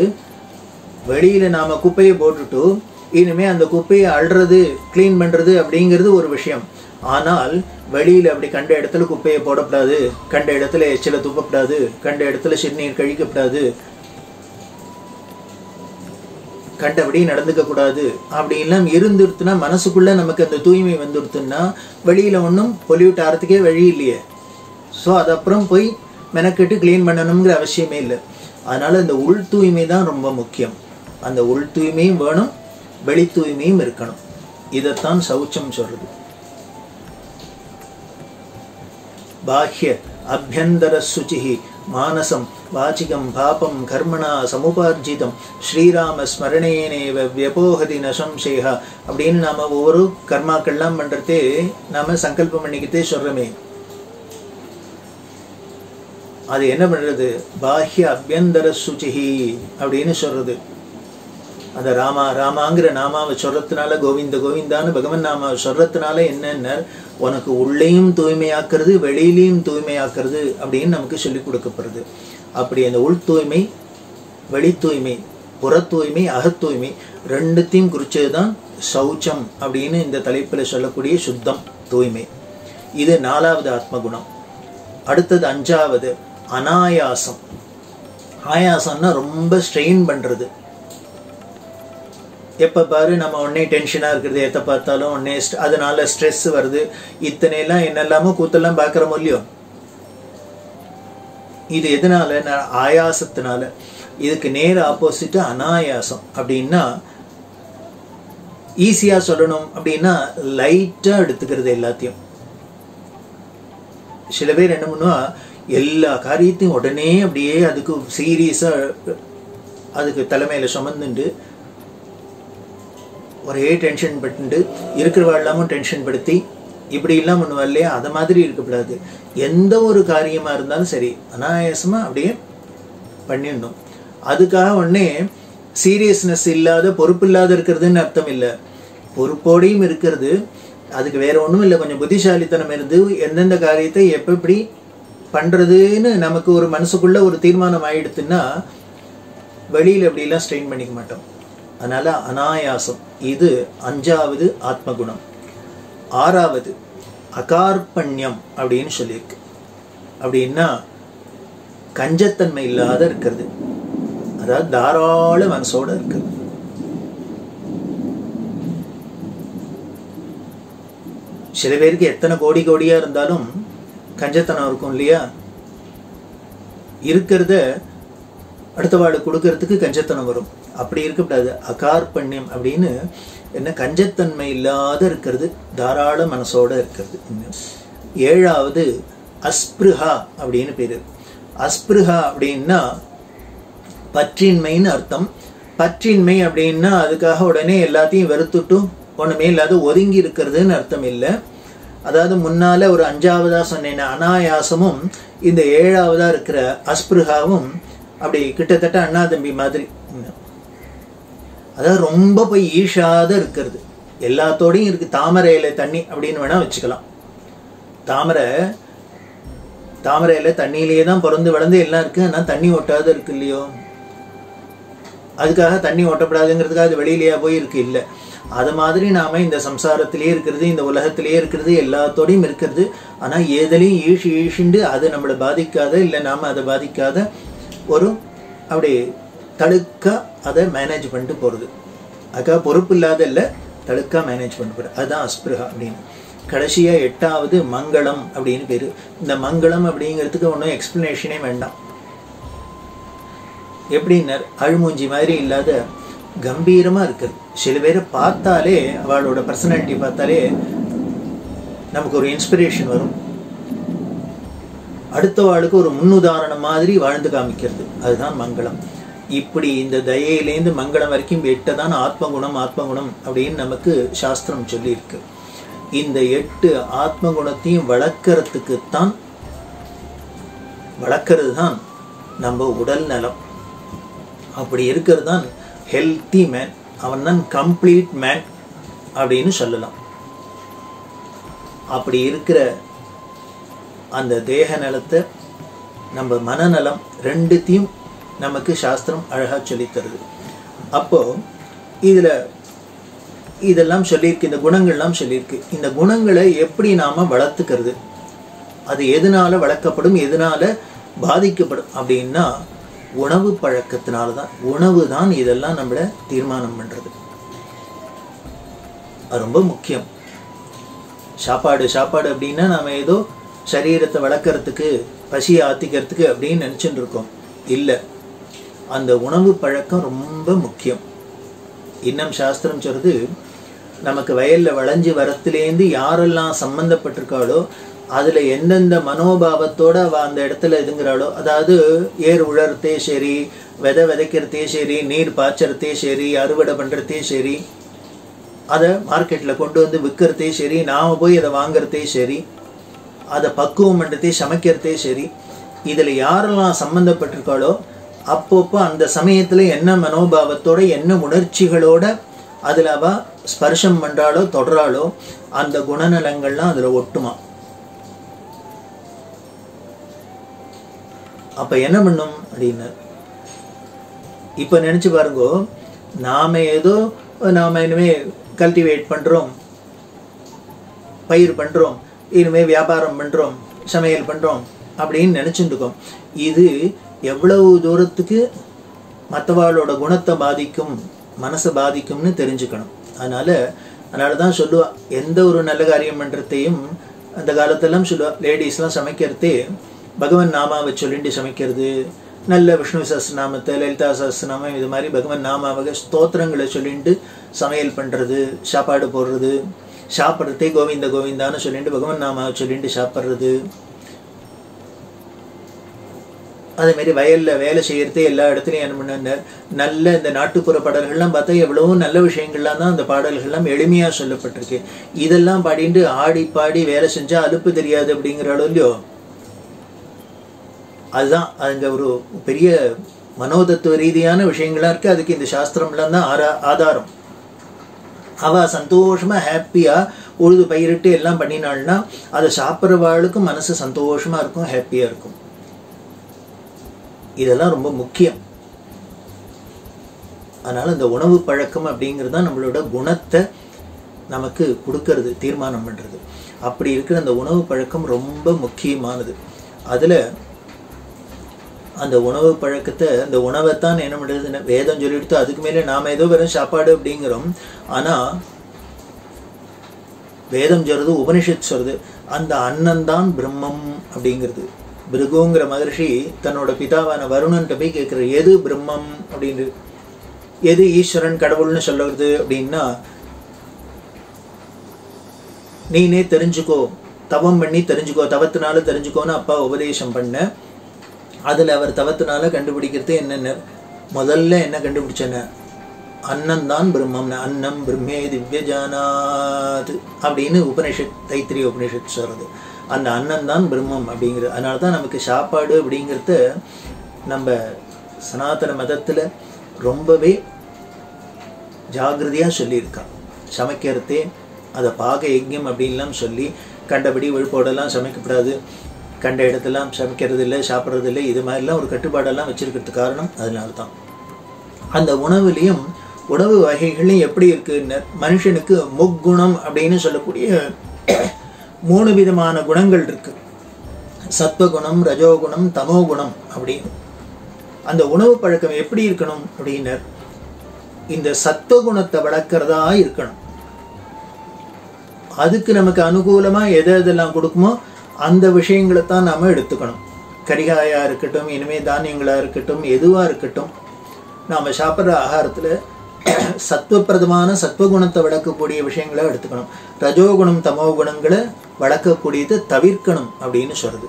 வெளியில் நாம் குப்பையை போட்டுட்டு இனிமேல் அந்த குப்பையை அழுறது க்ளீன் பண்ணுறது அப்படிங்கிறது ஒரு விஷயம். ஆனால் வெளியில் அப்படி கண்ட இடத்துல குப்பையை போடக்கூடாது கண்ட இடத்துல எச்சில துப்பக்கூடாது கண்ட இடத்துல சிறுநீர் கழிக்கப்படாது. கண்டபடி நடந்துக்க கூடாது. அப்படின்லாம் இருந்துருத்துனா மனசுக்குள்ள நமக்கு அந்த தூய்மை வந்துடுத்துன்னா வெளியில ஒன்றும் பொல்யூட் ஆகிறதுக்கே வழி இல்லையே. ஸோ அது அப்புறம் போய் மெனக்கெட்டு க்ளீன் பண்ணணுங்கிற அவசியமே இல்லை. அதனால இந்த உள் தூய்மை தான் ரொம்ப முக்கியம். அந்த உள் தூய்மையும் வேணும் வெளி தூய்மையும் இருக்கணும். இதைத்தான் சௌச்சம் சொல்றது. பாஹ்ய அபியந்தர சுச்சிஹி மானசம் வாச்சிகம் பாபம் கர்மணா சமுபார்ஜிதம் ஸ்ரீராம ஸ்மரணேனேவ வியபோகதி நசம்சேகா அப்படின்னு நாம் ஒவ்வொரு கர்மாக்கள்லாம் பண்ணுறதே நாம் சங்கல்பம் பண்ணிக்கிட்டே சொல்கிறோமே அது என்ன பண்ணுறது பாஹ்ய அபியந்தர சுச்சிஹி அப்படின்னு சொல்கிறது அந்த ராமா ராமாங்கிற நாமாவை சொல்றதுனால கோவிந்த கோவிந்தான்னு பகவன் நாமாவை சொல்றதுனால என்னென்ன உனக்கு உள்ளேயும் தூய்மையாக்குறது வெளியிலையும் தூய்மையாக்குறது அப்படின்னு நமக்கு சொல்லிக் கொடுக்கப்படுது. அப்படி அந்த உள் தூய்மை வெளி தூய்மை புற தூய்மை அகத்தூய்மை ரெண்டுத்தையும் குறிச்சது தான் சௌச்சம் அப்படின்னு இந்த தலைப்பில் சொல்லக்கூடிய சுத்தம் தூய்மை. இது நாலாவது ஆத்மகுணம். அடுத்தது அஞ்சாவது அனாயாசம். ஆயாசம்னா ரொம்ப ஸ்ட்ரெயின் பண்ணுறது எப்போ பாரு நம்ம உடனே டென்ஷனாக இருக்கிறது எதை பார்த்தாலும் உடனே அதனால ஸ்ட்ரெஸ் வருது. இத்தனை எல்லாம் என்னெல்லாமோ கூத்தெல்லாம் பார்க்குறோம் இல்லையோ? இது எதனால? நான் ஆயாசத்தினால. இதுக்கு நேர் ஆப்போசிட்டு அனாயாசம். அப்படின்னா ஈஸியாக சொல்லணும் அப்படின்னா லைட்டாக எடுத்துக்கிறது எல்லாத்தையும். சில பேர் என்ன பண்ணுவா? எல்லா காரியத்தையும் உடனே அப்படியே அதுக்கு சீரியஸாக அதுக்கு தலைமையில் சுமந்துண்டு ஒரே டென்ஷன் பட்டு இருக்கிறவாழ்லாமும் டென்ஷன் படுத்தி இப்படி எல்லாம் பண்ணுவா இல்லையா அதை மாதிரி இருக்கக்கூடாது. எந்த ஒரு காரியமாக இருந்தாலும் சரி அனாயாசமாக அப்படியே பண்ணிடணும். அதுக்காக உடனே சீரியஸ்னஸ் இல்லாத பொறுப்பு இல்லாத இருக்கிறதுன்னு அர்த்தம் இல்லை. பொறுப்போடையும் இருக்கிறது. அதுக்கு வேற ஒன்றும் இல்லை. கொஞ்சம் புத்திசாலித்தனம் இருந்து எந்தெந்த காரியத்தை எப்போ எப்படி பண்ணுறதுன்னு நமக்கு ஒரு மனசுக்குள்ளே ஒரு தீர்மானம் ஆயிடுத்துன்னா வெளியில் அப்படிலாம் ஸ்ட்ரெயின் பண்ணிக்க மாட்டோம். அதனால அனாயாசம். இது அஞ்சாவது ஆத்மகுணம். ஆறாவது அகார்பண்யம் அப்படின்னு சொல்லியிருக்கு. அப்படின்னா கஞ்சத்தன்மை இல்லாத இருக்கிறது. அதாவது தாராள மனசோட இருக்கிறது சில பேருக்கு எத்தனை கோடி கோடியா இருந்தாலும் கஞ்சத்தனம் இருக்கும் இல்லையா? இருக்கிறத அடுத்த அடுத்தவாடு கொடுக்கறதுக்கு கஞ்சத்தனம் வரும். அப்படி இருக்கக்கூடாது அகார்பண்யம் அப்படின்னு என்ன கஞ்சத்தன்மை இல்லாத இருக்கிறது தாராள மனசோட இருக்கிறது. ஏழாவது அஸ்பிருஹா அப்படின்னு பேரு. அஸ்பிருஹா அப்படின்னா பற்றின்மைன்னு அர்த்தம். பற்றின்மை அப்படின்னா அதுக்காக உடனே எல்லாத்தையும் வெறுத்துட்டும் ஒன்றுமே இல்லாத ஒதுங்கி இருக்கிறதுன்னு அர்த்தம் இல்லை. அதாவது முன்னால ஒரு அஞ்சாவதா சொன்னேன் அனாயாசமும் இந்த ஏழாவதா இருக்கிற அஸ்பிருகாவும் அப்படி கிட்டத்தட்ட அண்ணா தம்பி மாதிரி. அதாவது ரொம்ப போய் ஈஷாத இருக்கிறது. எல்லாத்தோடையும் இருக்கு. தாமரையில் தண்ணி அப்படின்னு வேணா வச்சுக்கலாம். தாமரை தாமரையில் தண்ணியிலேயே தான் பிறந்து வளர்ந்து எல்லாம் இருக்கு. ஆனால் தண்ணி ஒட்டாத இருக்கு இல்லையோ? அதுக்காக தண்ணி ஓட்டப்படாதுங்கிறதுக்காக அது வெளியிலேயே போய் இருக்கு? இல்லை. அது மாதிரி நாம இந்த சம்சாரத்திலேயே இருக்கிறது இந்த உலகத்திலேயே இருக்கிறது எல்லாத்தோடையும் இருக்கிறது. ஆனால் ஏதிலையும் ஈஷி ஈஷிண்டு அது நம்மளை பாதிக்காத இல்லை நாம அதை பாதிக்காத ஒரு அப்படி தடுக்க அதை மேனேஜ் பண்ணிட்டு போறது. அதுக்காக பொறுப்பு இல்லாத இல்லை தடுக்காக மேனேஜ் பண்ண போகிறது அதுதான் அஸ்பிருகா அப்படின்னு. கடைசியா எட்டாவது மங்களம் அப்படின்னு பேரு. இந்த மங்களம் அப்படிங்கிறதுக்கு ஒன்றும் எக்ஸ்பிளனேஷனே வேண்டாம். எப்படின்னர்? அழுமூஞ்சி மாதிரி இல்லாத கம்பீரமா இருக்குது. சில பேரை பார்த்தாலே அவளோட பர்சனாலிட்டி பார்த்தாலே நமக்கு ஒரு இன்ஸ்பிரேஷன் வரும். அடுத்த வாளுக்கு ஒரு முன்னுதாரணம் மாதிரி வாழ்ந்து காமிக்கிறது. அதுதான் மங்களம். இப்படி இந்த தயையிலேருந்து மங்களம் வரைக்கும் எட்டதான் ஆத்மகுணம் ஆத்மகுணம் அப்படின்னு நமக்கு சாஸ்திரம் சொல்லியிருக்கு. இந்த எட்டு ஆத்மகுணத்தையும் வளர்க்கறதுக்குத்தான் வளர்க்கறது தான் நம்ம உடல் நலம். அப்படி இருக்கிறது தான் ஹெல்த்தி மேன் அவன் தான் கம்ப்ளீட் மேன் அப்படின்னு சொல்லலாம். அப்படி இருக்கிற அந்த தேக நலத்தை நம்ம மனநலம் ரெண்டுத்தையும் நமக்கு சாஸ்திரம் அழகாக சொல்லித்தருது அப்போ இதில் இதெல்லாம் சொல்லியிருக்கு இந்த குணங்கள்லாம் சொல்லியிருக்கு. இந்த குணங்களை எப்படி நாம் வளர்த்துக்கிறது? அது எதனால் வளர்க்கப்படும் எதனால் பாதிக்கப்படும் அப்படின்னா உணவு பழக்கத்தினால தான் உணவு தான் இதெல்லாம் நம்மளை தீர்மானம் பண்ணுறது அது ரொம்ப முக்கியம். சாப்பாடு சாப்பாடு அப்படின்னா நாம் ஏதோ சரீரத்தை வளர்க்குறதுக்கு பசியை ஆத்திக்கிறதுக்கு அப்படின்னு நினச்சிட்டு இருக்கோம். இல்லை. அந்த உணவு பழக்கம் ரொம்ப முக்கியம். இன்னும் சாஸ்திரம் சொல்றது நமக்கு வயல்ல விளைஞ்சு வரத்துலேருந்து யாரெல்லாம் சம்பந்தப்பட்டிருக்காளோ அதுல எந்தெந்த மனோபாவத்தோட அவ அந்த இடத்துல இதுங்கிறாளோ அதாவது ஏர் உழறதே சரி விதை விதைக்கிறதே சரி நீர் பாய்ச்சறதே சரி அறுவடை பண்றதே சரி அதை மார்க்கெட்டில் கொண்டு வந்து விற்கிறதே சரி நாம் போய் அதை வாங்குறதே சரி அதை பக்குவம் பண்ணுறதே சமைக்கிறதே சரி இதில் யாரெல்லாம் சம்மந்தப்பட்டிருக்காளோ அப்பப்போ அந்த சமயத்தில் என்ன மனோபாவத்தோட என்ன உணர்ச்சிகளோட அதில் அவ ஸ்பர்ஷம் பண்ணுறாளோ தொடராளோ அந்த குணநலங்கள்லாம் அதில் ஒட்டுமா? அப்போ என்ன பண்ணும் அப்படின்னு இப்போ நினச்சி பாருங்க நாம ஏதோ நாம இனிமே கல்டிவேட் பண்றோம் பயிர் பண்ணுறோம் இனிமே வியாபாரம் பண்றோம் சமையல் பண்றோம் அப்படின்னு நினைச்சுட்டு இருக்கோம் இது எவ்வளவு தூரத்துக்கு மற்றவாளோட குணத்தை பாதிக்கும் மனசை பாதிக்கும்னு தெரிஞ்சுக்கணும். அதனால அதனால தான் சொல்லுவா எந்த ஒரு நல்ல காரியம் பண்ணுறதையும் அந்த காலத்தெல்லாம் சொல்லுவா லேடிஸ்லாம் சமைக்கிறதே பகவன் நாமாவை சொல்லிட்டு சமைக்கிறது நல்ல விஷ்ணு சஹஸ்ரநாமத்தை லலிதா சஹஸ்ரநாமம் இது மாதிரி பகவன் நாமாவை ஸ்தோத்திரங்களை சொல்லிட்டு சமையல் பண்ணுறது சாப்பாடு போடுறது சாப்பிட்றதே கோவிந்த கோவிந்தான்னு சொல்லிட்டு பகவன் நாமாவை சொல்லிட்டு சாப்பிட்றது. அதே மாதிரி வேலை செய்கிறதே எல்லா இடத்துலையும் என்ன பண்ண நல்ல இந்த நாட்டுப்புற பாடல்கள்லாம் பார்த்தா எவ்வளவோ நல்ல விஷயங்கள்லாம் தான் அந்த பாடல்கள்லாம் எளிமையாக சொல்லப்பட்டிருக்கு. இதெல்லாம் பாடிட்டு ஆடி பாடி வேலை செஞ்சால் அலுப்பு தெரியாது அப்படிங்கிறாளோ இல்லையோ? அதுதான் அங்க ஒரு பெரிய மனோதத்துவ ரீதியான விஷயங்களா இருக்குது அதுக்கு இந்த சாஸ்திரம்லாம் தான் ஆரா ஆதாரம். அவள் சந்தோஷமாக ஹாப்பியாக உழுது பயிரிட்டு எல்லாம் பண்ணினாள்னா அதை சாப்பிட்றவாளுக்கும் மனசு சந்தோஷமாக இருக்கும் ஹாப்பியாக இருக்கும். இதெல்லாம் ரொம்ப முக்கியம். அதனால இந்த உணவு பழக்கம் அப்படிங்கிறது தான் நம்மளோட குணத்தை நமக்கு கொடுக்கறது தீர்மானம் பண்றது. அப்படி இருக்கிற அந்த உணவு பழக்கம் ரொம்ப முக்கியமானது. அதுல அந்த உணவு பழக்கத்தை அந்த உணவைத்தான் என்ன பண்ணுறது வேதம் சொல்லிடுத்து அதுக்கு மேலே நாம ஏதோ வெறும் சாப்பாடு அப்படிங்கிறோம். ஆனா வேதம் சொல்றது உபனிஷத் சொல்றது அந்த அன்னந்தான் பிரம்மம் அப்படிங்கிறது. பிருகுங்கிற மகர்ஷி தன்னோட பிதாவான வருணன்ட்ட போய் கேட்குற எது பிரம்மம்? அப்படின்னு. எது ஈஸ்வரன் கடவுள்னு சொல்லுறது? அப்படின்னா நீனே தெரிஞ்சுக்கோ தவம் பண்ணி தெரிஞ்சுக்கோ தவத்தினால தெரிஞ்சுக்கோன்னு அப்பா உபதேசம் பண்ண. அதுல அவர் தவத்தினால கண்டுபிடிக்கிறது என்னென்ன? முதல்ல என்ன கண்டுபிடிச்சன? அன்னந்தான் பிரம்மம்னு பிரம்மம் அன்னம் பிரம்மே திவ்யஜானாது அப்படின்னு உபனிஷத் தைத்திரிய உபனிஷத் சொல்கிறது அந்த அன்னம் தான் பிரம்மம் அப்படிங்கிறது. அதனால தான் நமக்கு சாப்பாடு அப்படிங்கிறத நம்ம சனாதன மதத்தில் ரொம்பவே ஜாகிரதையாக சொல்லியிருக்கான் சமைக்கிறதே அதை பாக யஜ்யம் அப்படின்லாம் சொல்லி கண்டபடி விழுப்போடெல்லாம் சமைக்கப்படாது. கண்ட இடத்தெல்லாம் சமைக்கிறது இல்லை சாப்பிட்றது இல்லை இது மாதிரிலாம் ஒரு கட்டுப்பாடெல்லாம் வச்சிருக்கிறதுக்கு காரணம் அதனால தான் அந்த உணவுலேயும் உணவு வகைகளையும் எப்படி இருக்குன்னு மனுஷனுக்கு முக்குணம் அப்படின்னு சொல்லக்கூடிய மூணு விதமான குணங்கள் இருக்கு. சத்வகுணம் ரஜோகுணம் தமோகுணம் அப்படின்னு அந்த உணவு பழக்கம் எப்படி இருக்கணும் அப்படின்னு இந்த சத்வகுணத்தை வளர்க்கிறதா இருக்கணும். அதுக்கு நமக்கு அனுகூலமா எதை எதெல்லாம் கொடுக்குமோ அந்த விஷயங்களை தான் நாம எடுத்துக்கணும். கரிகாயா இருக்கட்டும் இனிமே தானியங்களா இருக்கட்டும் எதுவா இருக்கட்டும் நாம சாப்பிட்ற ஆகாரத்துல சத்துவப்பிரதமான சத்துவகுணத்தை வளர்க்கக்கூடிய விஷயங்களை எடுத்துக்கணும். ரஜோகுணம் தமோ குணங்களை வளர்க்கக்கூடியதை தவிர்க்கணும் அப்படின்னு சொல்றது.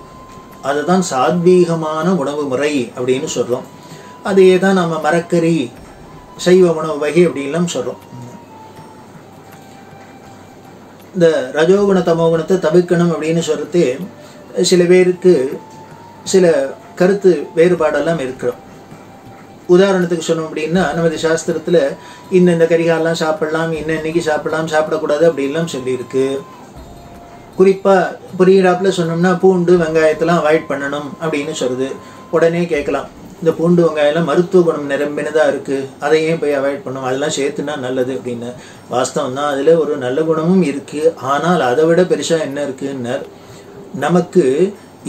அதுதான் சாத்வீகமான உணவு முறை அப்படின்னு சொல்றோம். அதையே தான் நம்ம மரக்கறி சைவ உணவு வகை அப்படின்லாம் சொல்றோம். இந்த ரஜோகுண தமோகுணத்தை தவிர்க்கணும் அப்படின்னு சொல்றது சில பேருக்கு சில கருத்து வேறுபாடெல்லாம் இருக்கிறோம். உதாரணத்துக்கு சொன்னோம் அப்படின்னா நமது சாஸ்திரத்தில் இந்த இந்த கரிகாலாம் சாப்பிடலாம் இன்ன இன்னைக்கு சாப்பிடலாம் சாப்பிடக்கூடாது அப்படின்லாம் சொல்லியிருக்கு. குறிப்பாக புரியிறாப்புல சொன்னோம்னா பூண்டு வெங்காயத்தெல்லாம் அவாய்ட் பண்ணணும் அப்படின்னு சொல்லுது உடனே கேட்கலாம். இந்த பூண்டு வெங்காயம்லாம் மருத்துவ குணம் நிரம்பினதாக இருக்குது அதையே போய் அவாய்ட் பண்ணும் அதெல்லாம் சேர்த்துனா நல்லது அப்படின்னு. வாஸ்தவம் தான். அதில் ஒரு நல்ல குணமும் இருக்குது ஆனால் அதை விட பெருசாக என்ன இருக்குன்னர்? நமக்கு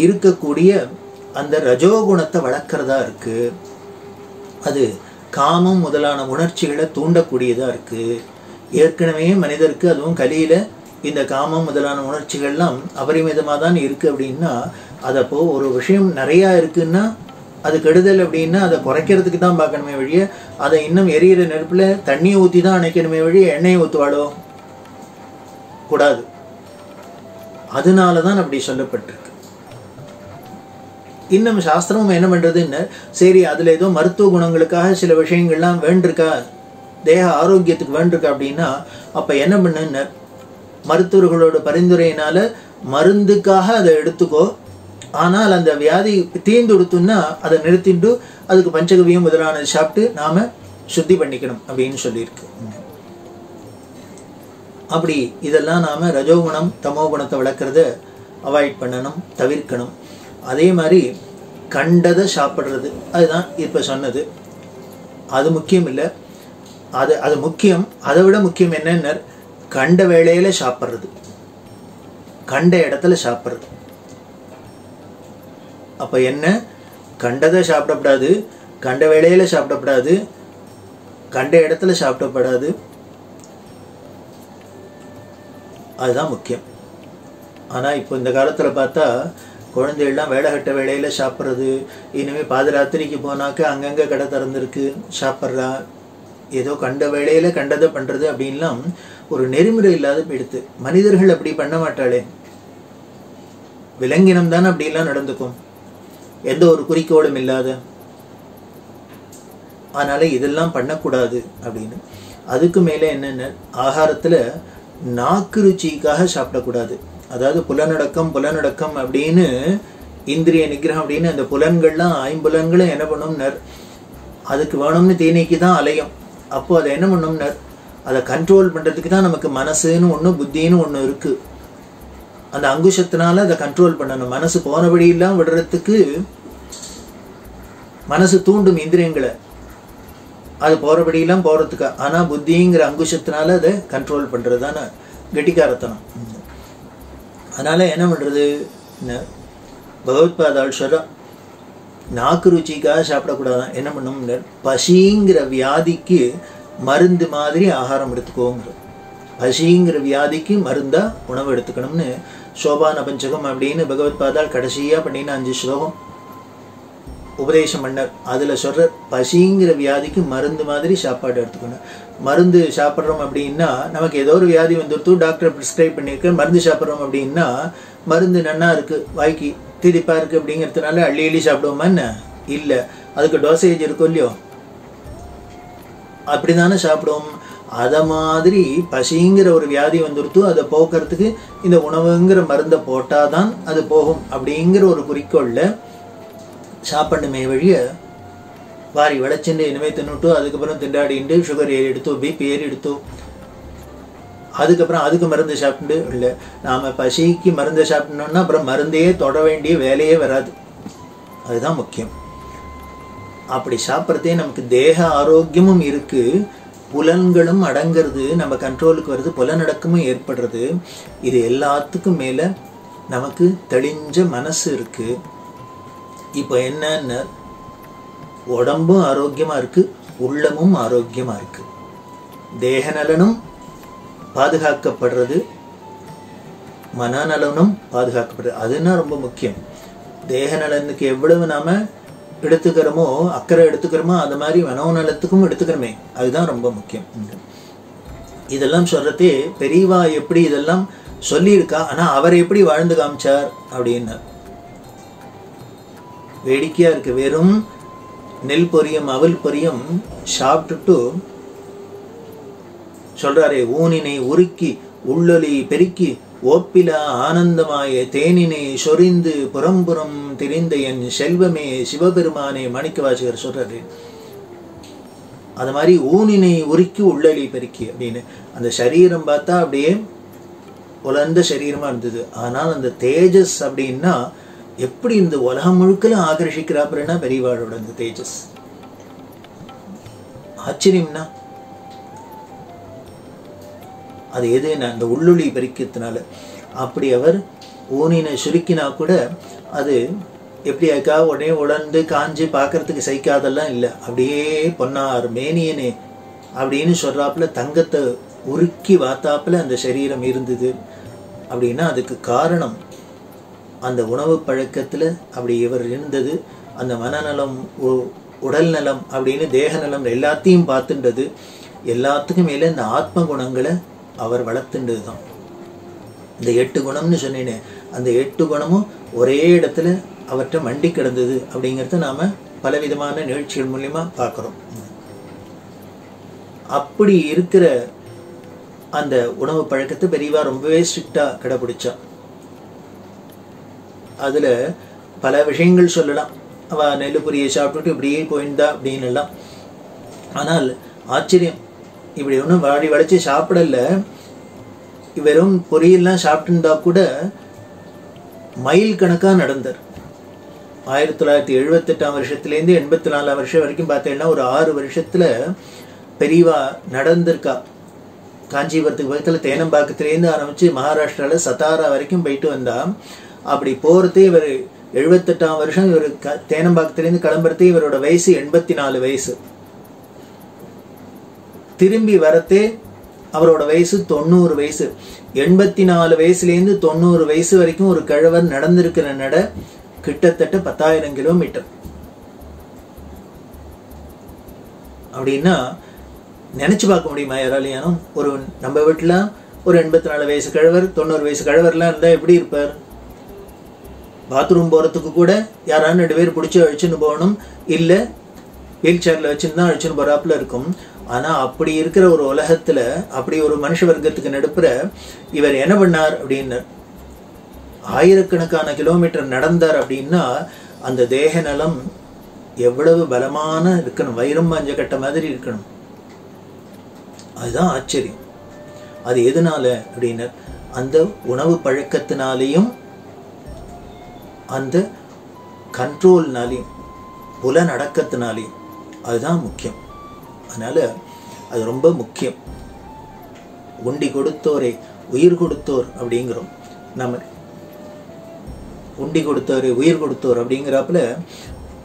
இருக்கக்கூடிய அந்த ரஜோகுணத்தை வளர்க்குறதா இருக்குது அது காமம் முதலான உணர்ச்சிகளை தூண்டக்கூடியதாக இருக்குது ஏற்கனவே மனிதருக்கு அதுவும் கலியில் இந்த காமம் முதலான உணர்ச்சிகள்லாம் அபரிமிதமாக தான் இருக்குது அப்படின்னா அதப்போ ஒரு விஷயம் நிறையா இருக்குன்னா அது கெடுதல் அப்படின்னா அதை குறைக்கிறதுக்கு தான் பார்க்கணுமே வழிய அதை இன்னும் எரியிற நெருப்பில் தண்ணியை ஊற்றி தான் அணைக்கணுமே வழிய எண்ணெயை ஊற்றுவாளோ கூடாது. அதனால தான் அப்படி சொல்லப்பட்டிருக்கு. இன்னும் சாஸ்திரமும் என்ன பண்ணுறதுன்னு சரி அதில் ஏதோ மருத்துவ குணங்களுக்காக சில விஷயங்கள்லாம் வேண்டிருக்கா? தேக ஆரோக்கியத்துக்கு வேண்டிருக்கா அப்படின்னா அப்போ என்ன பண்ணுன்னு மருத்துவர்களோட பரிந்துரையினால மருந்துக்காக அதை எடுத்துக்கோ. ஆனால் அந்த வியாதி தீர்ந்து கொடுத்துன்னா அதை நிறுத்திட்டு அதுக்கு பஞ்சகவியம் முதலானது சாப்பிட்டு நாம சுத்தி பண்ணிக்கணும் அப்படின்னு சொல்லியிருக்கு. அப்படி இதெல்லாம் நாம ரஜோகுணம் தமோகுணத்தை வளர்க்குறத அவாய்ட் பண்ணணும் தவிர்க்கணும். அதே மாதிரி கண்டதை சாப்பிட்றது. அதுதான் இப்போ சொன்னது. அது முக்கியம் இல்லை. அது அது முக்கியம். அதை விட முக்கியம் என்னென்ன? கண்ட வேளையில சாப்பிட்றது. கண்ட இடத்துல சாப்பிட்றது. அப்போ என்ன? கண்டதை சாப்பிடக்கூடாது கண்ட வேளையில சாப்பிடக்கூடாது கண்ட இடத்துல சாப்பிடப்படாது. அதுதான் முக்கியம். ஆனால் இப்போ இந்த காலத்தில் பார்த்தா குழந்தைகள்லாம் வேலை கட்ட வேலையில் சாப்பிட்றது. இனிமேல் பாதராத்திரிக்கு போனாக்க அங்கங்கே கடை திறந்துருக்கு. சாப்பிட்றா. ஏதோ கண்ட வேலையில் கண்டதை பண்ணுறது அப்படின்லாம் ஒரு நெறிமுறை இல்லாத போயிடுத்து மனிதர்கள் அப்படி பண்ண மாட்டாளே. விலங்கினம் தானே அப்படிலாம் நடந்துக்கும். எந்த ஒரு குறிக்கோளும் இல்லாத. அதனால் இதெல்லாம் பண்ணக்கூடாது அப்படின்னு. அதுக்கு மேலே என்னென்ன? ஆகாரத்தில் நாக்கு ருச்சிக்காக சாப்பிடக்கூடாது. அதாவது புலனடக்கம் புலனடக்கம் அப்படின்னு இந்திரிய நிகிரகம் அப்படின்னு அந்த புலன்கள்லாம் ஐம்புலன்களும் என்ன பண்ணும்னர் அதுக்கு வேணும்னு தேனீக்கு தான் அலையும். அப்போ அதை என்ன பண்ணும்னர் அதை கண்ட்ரோல் பண்ணுறதுக்கு தான் நமக்கு மனசுன்னு ஒன்று புத்தின்னு ஒன்று இருக்குது அந்த அங்குஷத்தினால அதை கண்ட்ரோல் பண்ணணும். மனசு போனபடியெல்லாம் விடுறதுக்கு மனசு தூண்டும் இந்திரியங்களை. அது போகிறபடியெல்லாம் போகிறதுக்கு ஆனால் புத்திங்கிற அங்குஷத்தினால அதை கண்ட்ரோல் பண்ணுறது தானே கெட்டிக்காரத்தனம். அதனால என்ன பண்ணுறது பகவத்பாதாள் சொல்கிறோம் நாக்கு ருச்சிக்காக சாப்பிடக்கூடாதான் என்ன பண்ணும் பசிங்கிற வியாதிக்கு மருந்து மாதிரி ஆகாரம் எடுத்துக்கோங்கிறது. பசிங்கிற வியாதிக்கு மருந்தா உணவு எடுத்துக்கணும்னு சோபான பஞ்சகம் அப்படின்னு பகவத்பாதால் கடைசியாக பண்ணின அஞ்சு ஸ்லோகம் உபதேசம் பண்ணார். அதில் சொல்கிற பசிங்கிற வியாதிக்கு மருந்து மாதிரி சாப்பாடு எடுத்துக்கணும். மருந்து சாப்பிட்றோம் அப்படின்னா நமக்கு ஏதோ ஒரு வியாதி வந்துடுத்து டாக்டர் ப்ரிஸ்கிரைப் பண்ணியிருக்கு மருந்து சாப்பிட்றோம் அப்படின்னா மருந்து நன்னா இருக்குது வாய்க்கு திதிப்பா இருக்குது அப்படிங்கிறதுனால அள்ளி அள்ளி சாப்பிடுவோமா என்ன? இல்லை. அதுக்கு டோசேஜ் இருக்கும் இல்லையோ? அப்படி தானே சாப்பிடுவோம். அதை மாதிரி பசிங்கிற ஒரு வியாதி வந்துடுத்து அதை போக்குறதுக்கு இந்த உணவுங்கிற மருந்தை போட்டால் தான் அது போகும் அப்படிங்கிற ஒரு குறிக்கோளில் சாப்பிடணுமே வழியை வாரி வளைச்சுண்டு இனிமே தின்னுட்டு அதுக்கப்புறம் திண்டாடிண்டு சுகர் ஏறி எடுத்தோம் பிபி ஏறி எடுத்தோம் அதுக்கப்புறம் அதுக்கு மருந்து சாப்பிட்டு இல்லை நாம் பசிக்கு மருந்து சாப்பிட்டோம்னா அப்புறம் மருந்தையே தொட வேண்டிய வேலையே வராது. அதுதான் முக்கியம். அப்படி சாப்பிட்றதே நமக்கு தேக ஆரோக்கியமும் இருக்குது புலன்களும் அடங்கிறது நம்ம கண்ட்ரோலுக்கு வருது புலநடக்கமும் ஏற்படுறது. இது எல்லாத்துக்கும் மேலே நமக்கு தெளிஞ்ச மனசு இருக்குது இப்போ என்னன்னு உடம்பும் ஆரோக்கியமா இருக்கு உள்ளமும் ஆரோக்கியமா இருக்கு. தேக நலனும் பாதுகாக்கப்படுறது மனநலனும் பாதுகாக்கப்படுறது அதுனா ரொம்ப முக்கியம்? தேக நலனுக்கு எவ்வளவு நாம எடுத்துக்கிறோமோ அக்கறை எடுத்துக்கிறோமோ அது மாதிரி மனோநலத்துக்கும் எடுத்துக்கிறோமே. அதுதான் ரொம்ப முக்கியம். இதெல்லாம் சொல்றதே பெரியவா எப்படி இதெல்லாம் சொல்லியிருக்கா? ஆனா அவர் எப்படி வாழ்ந்து காமிச்சார்? அப்படின்னு வேடிக்கையா இருக்கு. வெறும் நெல் பொரியும் அவல் பொரியம் சாப்பிட்டுட்டு சொல்றாரே ஊனினை உருக்கி உள்ளொலி பெருக்கி ஓப்பில ஆனந்தமாய தேனினை சொரிந்து புறம்புறம் தெரிந்த என் செல்வமே சிவபெருமானே மணிக்க வாசகர் சொல்றாரு. அது மாதிரி ஊனினை உருக்கி உள்ளலி பெருக்கி அப்படின்னு. அந்த சரீரம் பார்த்தா அப்படியே உலர்ந்த சரீரமா இருந்தது. ஆனால் அந்த தேஜஸ் அப்படின்னா எப்படி இந்த உலகம் முழுக்கல ஆகர்ஷிக்கிறாப்புறன்னா பெரியவாழோட அந்த தேஜஸ். ஆச்சரியம்னா? அது எதுன்னு அந்த உள்ளொளி பறிக்கிறதுனால அப்படி அவர் ஊனினை சுருக்கினா கூட அது எப்படியாக்கா உடனே உடந்து காஞ்சு பார்க்கறதுக்கு சைக்காதெல்லாம் இல்லை. அப்படியே பொன்னார் மேனியனே அப்படின்னு சொல்கிறாப்புல தங்கத்தை உருக்கி வாத்தாப்புல அந்த சரீரம் இருந்தது. அப்படின்னா அதுக்கு காரணம் அந்த உணவு பழக்கத்தில் அப்படி இவர் இருந்தது அந்த மனநலம் உடல் நலம் அப்படின்னு தேக நலம் எல்லாத்தையும் பார்த்துன்றது எல்லாத்துக்கும் மேலே இந்த ஆத்ம குணங்களை அவர் வளர்த்துன்றது தான் இந்த எட்டு குணம்னு சொன்னேனே அந்த எட்டு குணமும் ஒரே இடத்துல அவற்றை மண்டி கிடந்தது அப்படிங்கிறத நாம் பலவிதமான நிகழ்ச்சிகள் மூலயமா பார்க்குறோம். அப்படி இருக்கிற அந்த உணவு பழக்கத்தை பெரியவா ரொம்பவே ஸ்ட்ரிக்டாக கடைபிடிச்சா அதுல பல விஷயங்கள் சொல்லலாம். அவ நெல்லு பொரியை சாப்பிட்டுட்டு இப்படியே போயிருந்தா அப்படின்னு எல்லாம். ஆனால் ஆச்சரியம். இப்படி ஒன்றும் வாடி வளைச்சு சாப்பிடல. வெறும் பொரியெல்லாம் சாப்பிட்டுருந்தா கூட மைல் கணக்கா நடந்தார் ஆயிரத்தி தொள்ளாயிரத்தி எழுபத்தெட்டாம் வருஷத்துலேருந்து எண்பத்தி நாலாம் வருஷம் வரைக்கும் பார்த்தீங்கன்னா ஒரு ஆறு வருஷத்துல பெரியவா நடந்திருக்கா. காஞ்சிபுரத்துக்கு பக்கத்தில் தேனம்பாக்கத்துலேருந்து ஆரம்பிச்சு மகாராஷ்டிரால சத்தாரா வரைக்கும் போயிட்டு வந்தா. அப்படி போறதே இவர் எழுபத்தெட்டாம் வருஷம் இவர் க- தேனம்பாக்கத்துலேருந்து கிளம்புறது இவரோட வயசு எண்பத்தி நாலு வயசு. திரும்பி வரத்தே அவரோட வயசு தொண்ணூறு வயசு. எண்பத்தி நாலு வயசுலேருந்து தொண்ணூறு வயசு வரைக்கும் ஒரு கிழவர் நடந்திருக்கிற நட கிட்டத்தட்ட பத்தாயிரம் கிலோமீட்டர். அப்படின்னா நினைச்சு பார்க்க முடியுமா யாராலையானும் ஒரு நம்ம வீட்டுல ஒரு எண்பத்தி நாலு வயசு கிழவர் தொண்ணூறு வயசு கிழவர்லாம் இருந்தா எப்படி இருப்பார்? பாத்ரூம் போகிறதுக்கு கூட யாராவது ரெண்டு பேர் பிடிச்சி அழிச்சுன்னு போகணும். இல்லை வீல் சேரில் வச்சுன்னு தான் அழிச்சுன்னு போறாப்புல இருக்கும். ஆனால் அப்படி இருக்கிற ஒரு உலகத்தில் அப்படி ஒரு மனுஷ வர்க்கத்துக்கு நடுப்புற இவர் என்ன பண்ணார் அப்படின்னு ஆயிரக்கணக்கான கிலோமீட்டர் நடந்தார் அப்படின்னா அந்த தேக நலம் எவ்வளவு பலமான இருக்கணும். வயிறும் மஞ்ச கட்ட மாதிரி இருக்கணும். அதுதான் ஆச்சரியம். அது எதனால அப்படின்னா அந்த உணவு பழக்கத்தினாலேயும் அந்த கண்ட்ரோல்னாலையும் புலனடக்கத்தினாலையும் அதுதான் முக்கியம். அதனால் அது ரொம்ப முக்கியம். உண்டி கொடுத்தோரை உயிர் கொடுத்தோர் அப்படிங்கிறோம் நம்ம. உண்டி கொடுத்தோர் உயிர் கொடுத்தோர் அப்படிங்கிறப்பல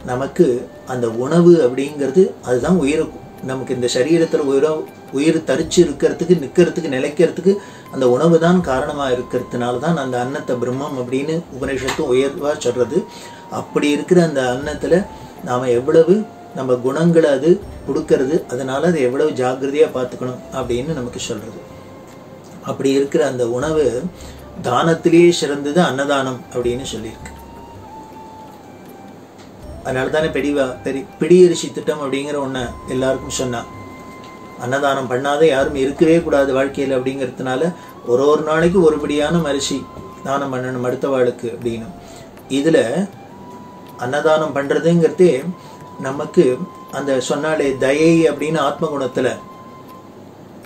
நமக்கு அந்த உணவு அப்படிங்கிறது அதுதான் உயிர். நமக்கு இந்த சரீரத்தில் உயிரோ உயிர் தரிச்சு இருக்கிறதுக்கு நிற்கிறதுக்கு நிலைக்கிறதுக்கு அந்த உணவு தான் காரணமாக இருக்கிறதுனால தான் அந்த அன்னத்தை பிரம்மம் அப்படின்னு உபநிஷத்து உயர்வாக சொல்கிறது அப்படி இருக்கிற அந்த அன்னத்தில் நாம் எவ்வளவு நம்ம குணங்களை அது கொடுக்கறது அதனால் அது எவ்வளவு ஜாக்கிரதையாக பார்த்துக்கணும் அப்படின்னு நமக்கு சொல்கிறது அப்படி இருக்கிற அந்த உணவு தானத்திலேயே சிறந்தது அன்னதானம் அப்படின்னு சொல்லியிருக்கு. அதனால தானே பெரியவா பெரிய பிடியரிசி திட்டம் அப்படிங்கிற ஒன்று எல்லாருக்கும் சொன்னால் அன்னதானம் பண்ணாத யாரும் இருக்கவே கூடாது வாழ்க்கையில் அப்படிங்கிறதுனால ஒரு ஒரு நாளைக்கு ஒருபடியான மரிசி தானம் பண்ணணும் அடுத்த வாளுக்கு அப்படின்னு. இதுல அன்னதானம் பண்ணுறதுங்கிறதே நமக்கு அந்த சொன்னாலே தயை அப்படின்னு ஆத்ம குணத்துல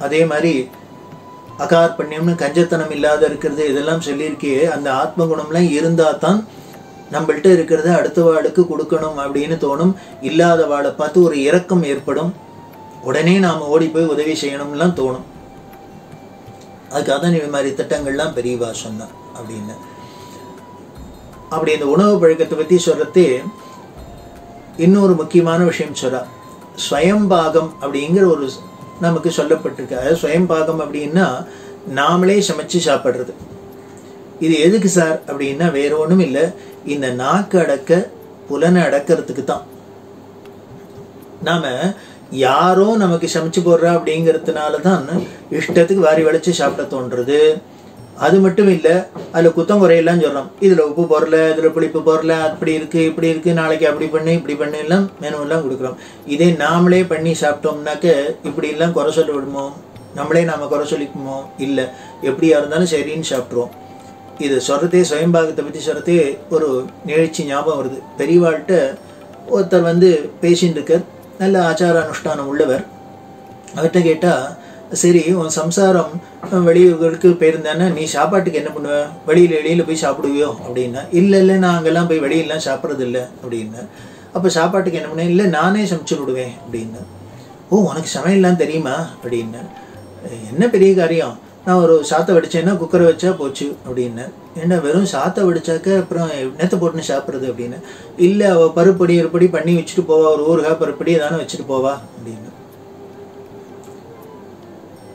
அதே மாதிரி அகார்பண்யம்னு கஞ்சத்தனம் இல்லாத இருக்கிறது இதெல்லாம் சொல்லியிருக்கே அந்த ஆத்ம குணம்லாம் இருந்தா தான் நம்மள்ட்ட இருக்கிறத அடுத்த வாளுக்கு கொடுக்கணும் அப்படின்னு தோணும். இல்லாத வாழை பார்த்து ஒரு இரக்கம் ஏற்படும். உடனே நாம ஓடி போய் உதவி செய்யணும்லாம் தோணும். அதுக்காக தான் இது மாதிரி திட்டங்கள்லாம் பெரியவா சொன்னான் அப்படின்னு. அப்படி இந்த உணவு பழக்கத்தை பத்தி சொல்றதே இன்னொரு முக்கியமான விஷயம் சொல்கிறா ஸ்வயம்பாகம் அப்படிங்கிற ஒரு நமக்கு சொல்லப்பட்டிருக்கு. அதாவது ஸ்வயம்பாகம் அப்படின்னா நாமளே சமைச்சு சாப்பிடுறது. இது எதுக்கு சார்? அப்படின்னா வேற ஒண்ணும் இல்லை. இந்த நாக்கு அடக்க புலனை அடக்கிறதுக்கு தான். நாம யாரோ நமக்கு சமைச்சு போடுறா அப்படிங்கிறதுனால தான் இஷ்டத்துக்கு வாரி வளைச்சு சாப்பிட தோன்றது அது மட்டும் இல்லை அதில் குத்தம் குறையெல்லாம் சொல்கிறோம் இதில் உப்பு போடல இதில் புளிப்பு போடல அப்படி இருக்குது இப்படி இருக்குது நாளைக்கு அப்படி பண்ணு இப்படி பண்ணு எல்லாம் மெனு கொடுக்குறோம். இதே நாமளே பண்ணி சாப்பிட்டோம்னாக்க இப்படிலாம் குறை சொல்ல விடுமோ நம்மளே நாம் குறை சொல்லிக்குமோ? இல்லை. எப்படியா இருந்தாலும் சரின்னு சாப்பிட்ருவோம் இது சொல்கிறதே சுயம்பாகத்தை பற்றி சொல்கிறதே ஒரு நிகழ்ச்சி ஞாபகம் வருது. பெரியவாள்கிட்ட ஒருத்தர் வந்து பேசின்னு இருக்கார் நல்ல ஆச்சார அனுஷ்டானம் உள்ளவர். அவர்கிட்ட கேட்டால் சரி உன் சம்சாரம் வெளியூர்களுக்கு போயிருந்தானே நீ சாப்பாட்டுக்கு என்ன பண்ணுவ? வெளியில் வெளியில் போய் சாப்பிடுவியோ? அப்படின்னா இல்லை இல்லை நான் அங்கெல்லாம் போய் வெளியிலாம் சாப்பிட்றது இல்லை அப்படின்னா அப்போ சாப்பாட்டுக்கு என்ன பண்ணுவேன் இல்லை நானே சமைச்சு விடுவேன். அப்படின்னு ஓ உனக்கு சமையல்லாம் தெரியுமா? அப்படின்னு என்ன பெரிய காரியம்? நான் ஒரு சாத்தை வடித்தேன்னா குக்கரை வச்சா போச்சு. அப்படின்னு ஏன்னா வெறும் சாத்தை வடிச்சாக்க அப்புறம் நேற்று போட்டுன்னு சாப்பிட்றது அப்படின்னு? இல்லை அவள் பருப்படி இருப்படி பண்ணி வச்சுட்டு போவா ஒரு ஊறுகாய் பருப்படி தானே வச்சுட்டு போவா அப்படின்னு.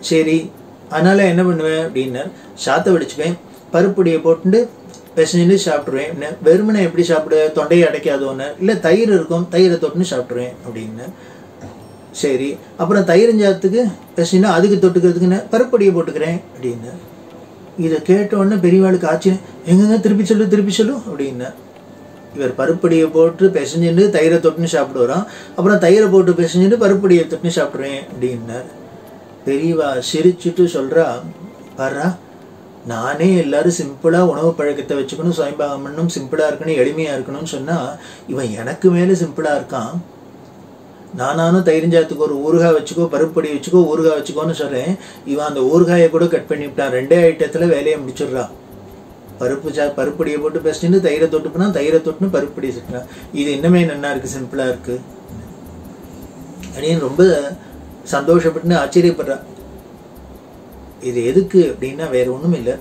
சரி அதனால் என்ன பண்ணுவேன் அப்படின்னு சாத்தை வடிச்சுப்பேன் பருப்பொடியை போட்டு பிசைஞ்சு சாப்பிட்ருவேன் என்ன வெறுமனை எப்படி சாப்பிடுவேன் தொண்டையை அடைக்காதோன்னு. இல்லை தயிர் இருக்கும் தயிரை தொட்டுன்னு சாப்பிட்ருவேன் அப்படின்னு. சரி அப்புறம் தயிர் சாத்துக்கு பிசைஞ்சா அதுக்கு தொட்டுக்கிறதுக்குன்னு பருப்பொடியை போட்டுக்கிறேன் அப்படின்னு. இதை கேட்ட உடனே பெரியவாளுக்கு ஆச்சரியம். எங்கெங்க திருப்பி சொல்லு திருப்பி சொல்லு அப்படின்னு. இவர் பருப்படியை போட்டு பிசைஞ்சுட்டு தயிரை தொட்டுன்னு சாப்பிடுவாராம். அப்புறம் தயிரை போட்டு பிசைஞ்சுட்டு பருப்படியை தொட்டுன்னு சாப்பிட்றேன் அப்படின்னார். பெரியவா சிரிச்சுட்டு சொல்கிறா பாரா நானே எல்லாரும் சிம்பிளாக உணவு பழக்கத்தை வச்சுக்கணும். சுயம்பாகம் பண்ணணும் சிம்பிளாக இருக்கணும் எளிமையாக இருக்கணும்னு சொன்னால் இவன் எனக்கு மேலே சிம்பிளாக இருக்கான். நானானும் தயிரிஞ்சாத்துக்கு ஒரு ஊறுகாய் வச்சுக்கோ பருப்படி வச்சுக்கோ ஊறுகாய் வச்சுக்கோன்னு சொல்கிறேன் இவன் அந்த ஊறுகாயை கூட கட் பண்ணிவிட்டான் ரெண்டே ஐட்டத்தில் வேலையை முடிச்சிடுறான் பருப்பு சா பருப்பொடியை போட்டு பேசிட்டு தயிரை தொட்டுப்புனா தயிரை தொட்டுன்னு பருப்படி சுட்டுறான். இது இன்னுமே நல்லா இருக்குது சிம்பிளாக இருக்குது அப்படின்னு ரொம்ப சந்தோஷப்பட்டுன்னு ஆச்சரியப்படுறான் இது எதுக்கு அப்படின்னா வேற ஒன்றும் இல்லை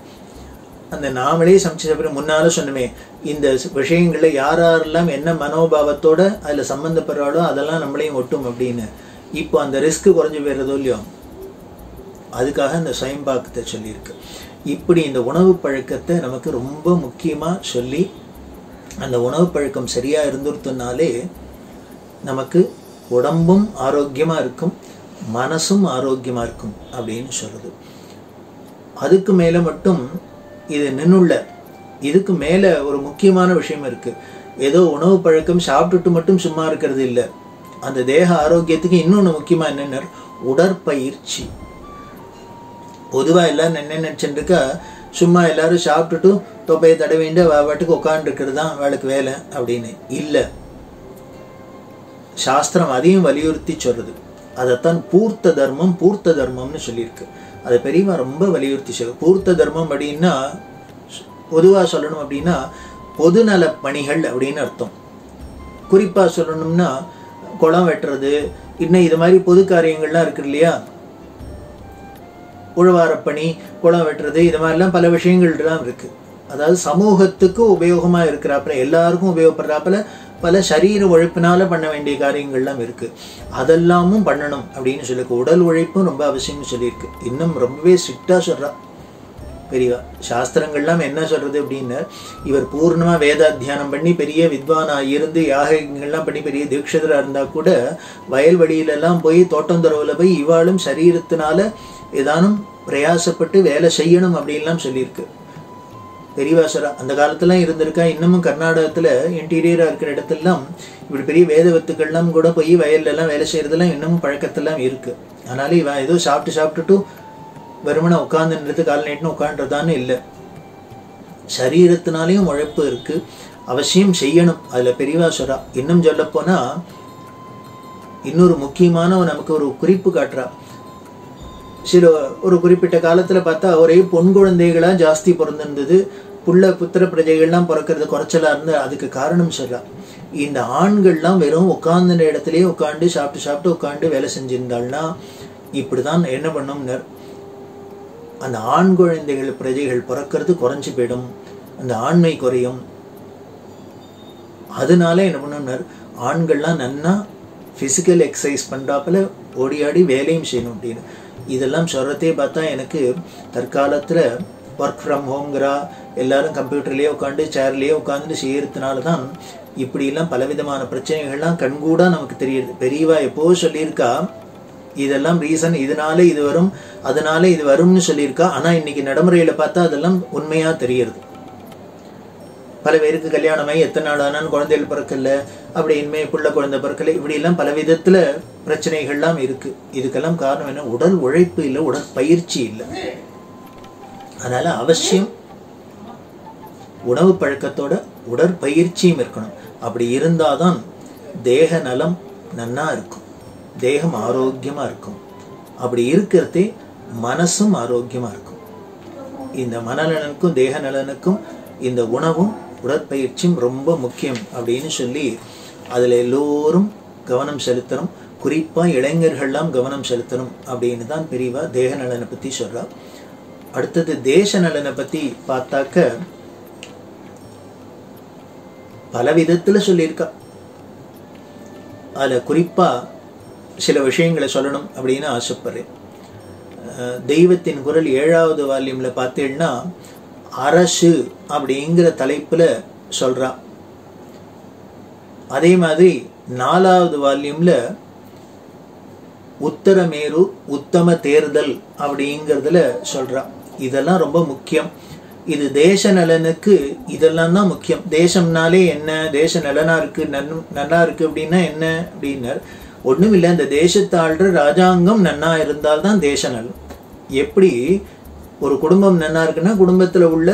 அந்த நாமளே சமைச்ச அப்புறம் முன்னால சொன்னமே இந்த விஷயங்கள்ல யார் யாரெல்லாம் என்ன மனோபாவத்தோட அதுல சம்மந்தப்படுறாளோ அதெல்லாம் நம்மளையும் ஒட்டும் அப்படின்னு. இப்போ அந்த ரிஸ்க் குறைஞ்சு போயிடுறதோ இல்லையோ அதுக்காக அந்த சுயம்பாக்கத்தை சொல்லியிருக்கு. இப்படி இந்த உணவு பழக்கத்தை நமக்கு ரொம்ப முக்கியமாக சொல்லி அந்த உணவு பழக்கம் சரியாக இருந்துருத்தனாலே நமக்கு உடம்பும் ஆரோக்கியமாக இருக்கும் மனசும் ஆரோக்கியமாக இருக்கும் அப்படின்னு சொல்லுது அதுக்கு மேலே மட்டும் இது நின்னுள்ள. இதுக்கு மேல ஒரு முக்கியமான விஷயம் இருக்கு. ஏதோ உணவு பழக்கம் சாப்பிட்டுட்டு மட்டும் சும்மா இருக்கிறது இல்லை. அந்த தேக ஆரோக்கியத்துக்கு இன்னொன்று முக்கியமா என்னென்ன உடற்பயிற்சி. பொதுவா எல்லாரும் என்ன நினச்சிட்டுருக்கா சும்மா எல்லாரும் சாப்பிட்டுட்டு தொப்பையை தடவிண்டு வாட்டுக்கு உட்காந்துருக்கிறது தான் அவளுக்கு வேலை அப்படின்னு. இல்லை. சாஸ்திரம் அதையும் வலியுறுத்தி சொல்றது. அதைத்தான் பூர்த்த தர்மம் பூர்த்த தர்மம்னு சொல்லியிருக்கு. அதை பெரியவா ரொம்ப வலியுறுத்தி சொல்ல பூர்த்த தர்மம் அப்படின்னா பொதுவாக சொல்லணும் அப்படின்னா பொதுநல பணிகள் அப்படின்னு அர்த்தம். குறிப்பாக சொல்லணும்னா குளம் வெட்டுறது இன்னும் இது மாதிரி பொது காரியங்கள்லாம் இருக்கு இல்லையா? உழவாரப்பணி குளம் வெட்டுறது இது மாதிரிலாம் பல விஷயங்கள்லாம் இருக்கு. அதாவது சமூகத்துக்கு உபயோகமா இருக்கிறாப்புல எல்லாருக்கும் உபயோகப்படுறாப்புல பல சரீர உழைப்பினால பண்ண வேண்டிய காரியங்கள்லாம் இருக்கு. அதெல்லாமும் பண்ணணும் அப்படின்னு சொல்லிருக்கு உடல் உழைப்பும் ரொம்ப அவசியம்னு சொல்லியிருக்கு. இன்னும் ரொம்பவே ஸ்ட்ரிக்டா சொல்றா. பெரியவா சாஸ்திரங்கள்லாம் என்ன சொல்றது அப்படின்னு இவர் பூர்ணமா வேதாத்தியானம் பண்ணி பெரிய வித்வானா இருந்து யாகங்கள்லாம் பண்ணி பெரிய தீட்சிதராக இருந்தா கூட வயல்வெளியில போய் போய் தோட்டந்தரவுல போய் இவாளும் சரீரத்தினால ஏதானும் பிரயாசப்பட்டு வேலை செய்யணும் அப்படின்லாம் சொல்லியிருக்கு. பெரியவாசரா அந்த காலத்துலாம் இருந்திருக்கா. இன்னமும் கர்நாடகத்துல இன்டீரியரா இருக்கிற இடத்துலாம் இப்படி பெரிய வேத வித்துக்கள்லாம் கூட போய் வயல்ல எல்லாம் வேலை செய்யறதுலாம் இன்னமும் பழக்கத்தெல்லாம் இருக்கு. அதனால இவன் ஏதோ சாப்பிட்டு சாப்பிட்டுட்டு வெறுமனை உட்காந்துன்றது கால் நீட்டுன்னு உட்காந்துறதான்னு இல்லை. சரீரத்தினாலையும் உழைப்பு இருக்கு. அவசியம் செய்யணும். அதுல பெரியவாசரா இன்னும் சொல்ல போனா இன்னொரு முக்கியமான நமக்கு ஒரு குறிப்பு காட்டுறா. சில ஒரு குறிப்பிட்ட காலத்துல பார்த்தா ஒரே பொன் குழந்தைகளா ஜாஸ்தி பிறந்திருந்தது. புள்ள புத்திர பிரஜைகள்லாம் பிறக்கிறது குறைச்சலா இருந்து அதுக்கு காரணம் சொல்லலாம். இந்த ஆண்கள்லாம் வெறும் உட்கார்ந்த இடத்துலயே உட்காந்து சாப்பிட்டு சாப்பிட்டு உட்காந்து வேலை செஞ்சிருந்தாள்னா இப்படிதான் என்ன பண்ணும்னர்? அந்த ஆண் குழந்தைகள் பிரஜைகள் பிறக்கிறது குறைஞ்சு போயிடும். அந்த ஆண்மை குறையும். அதனால என்ன பண்ணும்னர்? ஆண்கள்லாம் நன்னா ஃபிசிக்கல் எக்ஸசைஸ் பண்றாப்புல ஓடி ஆடி வேலையும் செய்யணும் அப்படின்னு. இதெல்லாம் சொல்கிறதே பார்த்தா எனக்கு தற்காலத்தில் ஒர்க் ஃப்ரம் ஹோம்ங்கிறா எல்லாரும் கம்ப்யூட்டர்லேயே உட்காந்து சேர்லேயே உட்காந்துட்டு செய்கிறதுனால தான் இப்படிலாம் பலவிதமான பிரச்சனைகள்லாம் கண்கூடாக நமக்கு தெரியுது. பெரியவா எப்போ சொல்லியிருக்கா இதெல்லாம் ரீசன் இதனால இது வரும் அதனால இது வரும்னு சொல்லியிருக்கா ஆனால் இன்னைக்கு நடைமுறையில் பார்த்தா அதெல்லாம் உண்மையாக தெரியறது. பல பேருக்கு கல்யாணமாகி எத்தனை நாள் ஆனாலும் குழந்தைகள் பிறக்கல அப்படி இனிமேல் புள்ள குழந்தை பிறக்கல இப்படி எல்லாம் பல விதத்தில் பிரச்சனைகள்லாம் இருக்கு. இதுக்கெல்லாம் காரணம் என்ன? உடல் உழைப்பு இல்லை உடல் பயிற்சி இல்லை. அதனால் அவசியம் உணவு பழக்கத்தோட உடற்பயிற்சியும் இருக்கணும். அப்படி இருந்தாதான் தேக நலம் நன்னா இருக்கும். தேகம் ஆரோக்கியமாக இருக்கும். அப்படி இருக்கிறதே மனசும் ஆரோக்கியமா இருக்கும். இந்த மனநலனுக்கும் தேக நலனுக்கும் இந்த உணவும் உடற்பயிற்சியும் ரொம்ப முக்கியம் அப்படின்னு சொல்லி அதுல எல்லோரும் கவனம் செலுத்தணும். குறிப்பா இளைஞர்கள்லாம் கவனம் செலுத்தணும் அப்படின்னு தான் பெரியவா தேக நலனை பத்தி சொல்கிறா அடுத்தது தேச நலனை பற்றி பார்த்தாக்க பல விதத்துல சொல்லியிருக்கா. அதுல குறிப்பா சில விஷயங்களை சொல்லணும் அப்படின்னு ஆசைப்படுறேன். தெய்வத்தின் குரல் ஏழாவது வால்யூம்ல பார்த்தீங்கன்னா அரசு அப்படிங்கிற தலைப்புல சொல்றா. அதே மாதிரி நாலாவது வால்யூம்ல உத்தரமேரு உத்தம தேர்தல் அப்படிங்கிறதுல சொல்றா. இதெல்லாம் ரொம்ப முக்கியம். இது தேச நலனுக்கு இதெல்லாம் தான் முக்கியம். தேசம்னாலே என்ன? தேச நலனா இருக்கு? நன் நல்லா இருக்கு அப்படின்னா என்ன? அப்படின்னார். ஒன்றும் இல்லை இந்த தேசத்தாள்ற ராஜாங்கம் நன்னா இருந்தால்தான் தேச நலம். எப்படி? ஒரு குடும்பம் நன்னா இருக்குன்னா குடும்பத்தில் உள்ள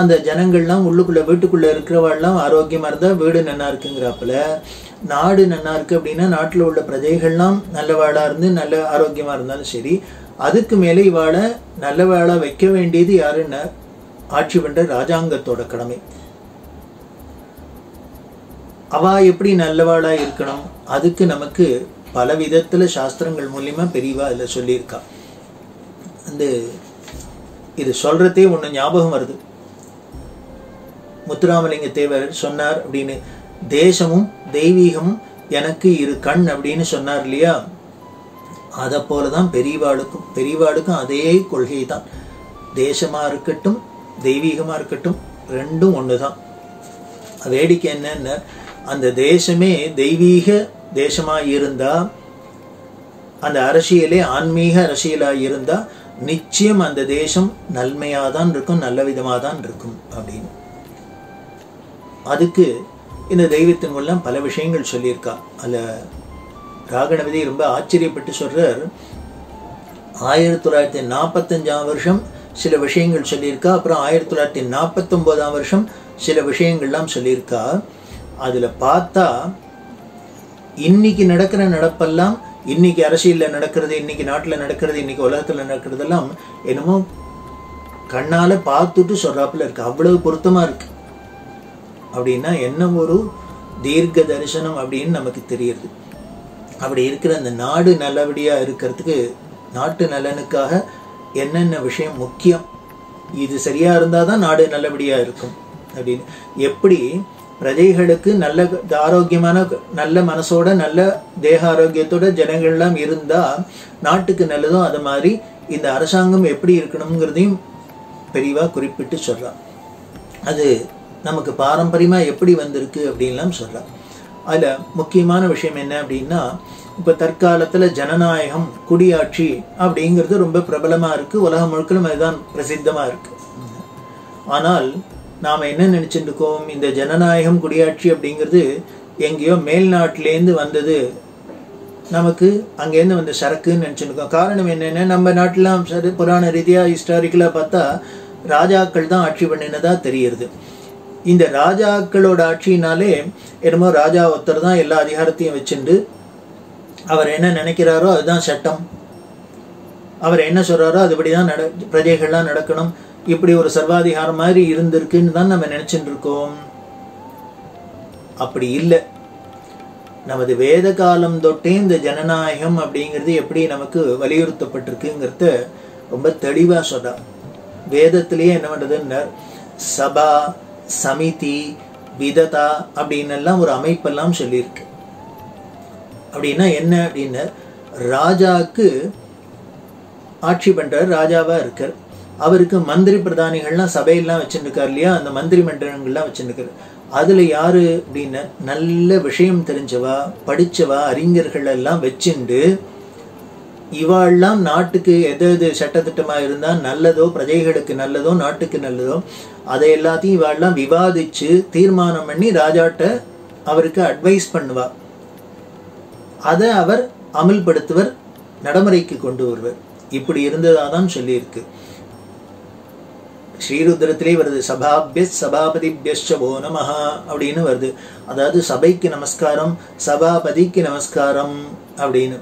அந்த ஜனங்கள்லாம் உள்ளுக்குள்ளே வீட்டுக்குள்ளே இருக்கிறவாள்லாம் ஆரோக்கியமாக இருந்தால் வீடு நல்லா இருக்குங்கிறாப்புல. நாடு நல்லா இருக்குது அப்படின்னா நாட்டில் உள்ள பிரஜைகள்லாம் நல்லவாளா இருந்து நல்ல ஆரோக்கியமாக இருந்தாலும் சரி அதுக்கு மேலே இவாளை நல்லவாளா வைக்க வேண்டியது யாருன்னா ஆட்சி பண்ணுற ராஜாங்கத்தோட கடமை. அவா எப்படி நல்லவாளாக இருக்கணும்? அதுக்கு நமக்கு பல விதத்தில் சாஸ்திரங்கள் மூலியமாக பெரியவா அதில் சொல்லியிருக்கா. அந்த இது சொல்றதே ஒண்ணு ஞாபகம் வருது. முத்துராமலிங்க தேவர் சொன்னார் அப்படின்னு தேசமும் தெய்வீகமும் எனக்கு இரு கண் அப்படின்னு சொன்னார் இல்லையா? அதை போலதான் பெரியவாளுக்கும் பெரியவாளுக்கும் அதே கொள்கை தான் தேசமா இருக்கட்டும் தெய்வீகமா இருக்கட்டும் ரெண்டும் ஒண்ணுதான். வேடிக்கை என்னன்னா அந்த தேசமே தெய்வீக தேசமா இருந்தா அந்த அரசியலே ஆன்மீக அரசியலா இருந்தா நிச்சயம் அந்த தேசம் நன்மையாக தான் இருக்கும் நல்ல விதமாக தான் இருக்கும் அப்படின்னு. அதுக்கு இந்த தெய்வத்தின் மூலம் பல விஷயங்கள் சொல்லியிருக்கா. அதில் ராகணபதி ரொம்ப ஆச்சரியப்பட்டு சொல்றார் ஆயிரத்தி தொள்ளாயிரத்தி நாற்பத்தஞ்சாம் வருஷம் சில விஷயங்கள் சொல்லியிருக்கா அப்புறம் ஆயிரத்தி தொள்ளாயிரத்தி நாற்பத்தொம்போதாம் வருஷம் சில விஷயங்கள்லாம் சொல்லியிருக்கா. அதில் பார்த்தா இன்னைக்கு நடக்கிற நடப்பெல்லாம் இன்னைக்கு அரசியலில் நடக்கிறது இன்னைக்கு நாட்டில் நடக்கிறது இன்னைக்கு உலகத்தில் நடக்கிறதெல்லாம் என்னமோ கண்ணால் பார்த்துட்டு சொல்கிறாப்புல இருக்கு. அவ்வளவு பொருத்தமாக இருக்கு. அப்படின்னா என்ன ஒரு தீர்க்க தரிசனம் அப்படின்னு நமக்கு தெரியுது. அப்படி இருக்கிற அந்த நாடு நல்லபடியாக இருக்கிறதுக்கு நாட்டு நலனுக்காக என்னென்ன விஷயம் முக்கியம்? இது சரியாக இருந்தால் தான் நாடு நல்லபடியாக இருக்கும் அப்படின்னு. எப்படி பிரஜைகளுக்கு நல்ல ஆரோக்கியமான நல்ல மனசோட நல்ல தேக ஆரோக்கியத்தோட ஜனங்கள்லாம் இருந்தா நாட்டுக்கு நல்லதும் அது மாதிரி இந்த அரசாங்கம் எப்படி இருக்கணுங்கிறதையும் பெரிவாக குறிப்பிட்டு சொல்கிறான் அது நமக்கு பாரம்பரியமாக எப்படி வந்திருக்கு அப்படின்லாம் சொல்கிறான் அதில் முக்கியமான விஷயம் என்ன அப்படின்னா இப்போ தற்காலத்தில் ஜனநாயகம் குடியாட்சி அப்படிங்கிறது ரொம்ப பிரபலமாக இருக்குது உலகம் முழுக்கலும் அதுதான் பிரசித்தமாக இருக்குது ஆனால் நாம என்ன நினைச்சிட்டு இருக்கோம் இந்த ஜனநாயகம் குடியாட்சி அப்படிங்கிறது எங்கேயோ மேல்நாட்டிலேருந்து வந்தது. நமக்கு அங்கேருந்து வந்த சரக்குன்னு நினச்சிருக்கோம் காரணம் என்னென்னா நம்ம நாட்டிலாம் சரி புராண ரீதியாக ஹிஸ்டாரிக்கலாக பார்த்தா ராஜாக்கள் தான் ஆட்சி பண்ணினதா தெரியுது இந்த ராஜாக்களோட ஆட்சினாலே என்னமோ ராஜா ஒருத்தர் தான் எல்லா அதிகாரத்தையும் வச்சுண்டு அவர் என்ன நினைக்கிறாரோ அதுதான் சட்டம். அவர் என்ன சொல்றாரோ அதுபடி தான் நட பிரஜைகள்லாம் நடக்கணும். இப்படி ஒரு சர்வாதிகாரம் மாதிரி இருந்திருக்குன்னு தான் நம்ம நினைச்சிட்டு இருக்கோம் அப்படி இல்லை. நமது வேத காலம் தொட்டே இந்த ஜனநாயகம் அப்படிங்கிறது எப்படி நமக்கு வலியுறுத்தப்பட்டிருக்குங்கிறத ரொம்ப தெளிவாக சொல்றா வேதத்திலேயே என்ன பண்றதுன்னு சபா சமிதி விததா அப்படின்னு எல்லாம் ஒரு அமைப்பெல்லாம் சொல்லியிருக்கு. அப்படின்னா என்ன அப்படின்னு ராஜாவுக்கு ஆட்சி பண்ணுறார் ராஜாவாக இருக்கார். அவருக்கு மந்திரி பிரதானிகள்லாம் சபையெல்லாம் வச்சுருக்கார் இல்லையா? அந்த மந்திரி மன்றங்கள்லாம் வச்சுருக்காரு அதில் யார் அப்படின்னு நல்ல விஷயம் தெரிஞ்சவா படிச்சவா அறிஞர்கள் எல்லாம் வச்சுண்டு இவாள்லாம் நாட்டுக்கு எது எது சட்டத்திட்டமாக இருந்தால் நல்லதோ பிரஜைகளுக்கு நல்லதோ நாட்டுக்கு நல்லதோ அதை எல்லாத்தையும் இவாள்லாம் விவாதித்து தீர்மானம் பண்ணி ராஜாட்ட அவருக்கு அட்வைஸ் பண்ணுவா. அதை அவர் அமல்படுத்துவர் நடைமுறைக்கு கொண்டு வருவர். இப்படி இருந்ததாக தான் சொல்லியிருக்கு. ஸ்ரீருத்ரத்திலே வருது சபாபிய சபாபதிபியோ நமஹா அப்படின்னு வருது. அதாவது சபைக்கு நமஸ்காரம் சபாபதிக்கு நமஸ்காரம் அப்படின்னு.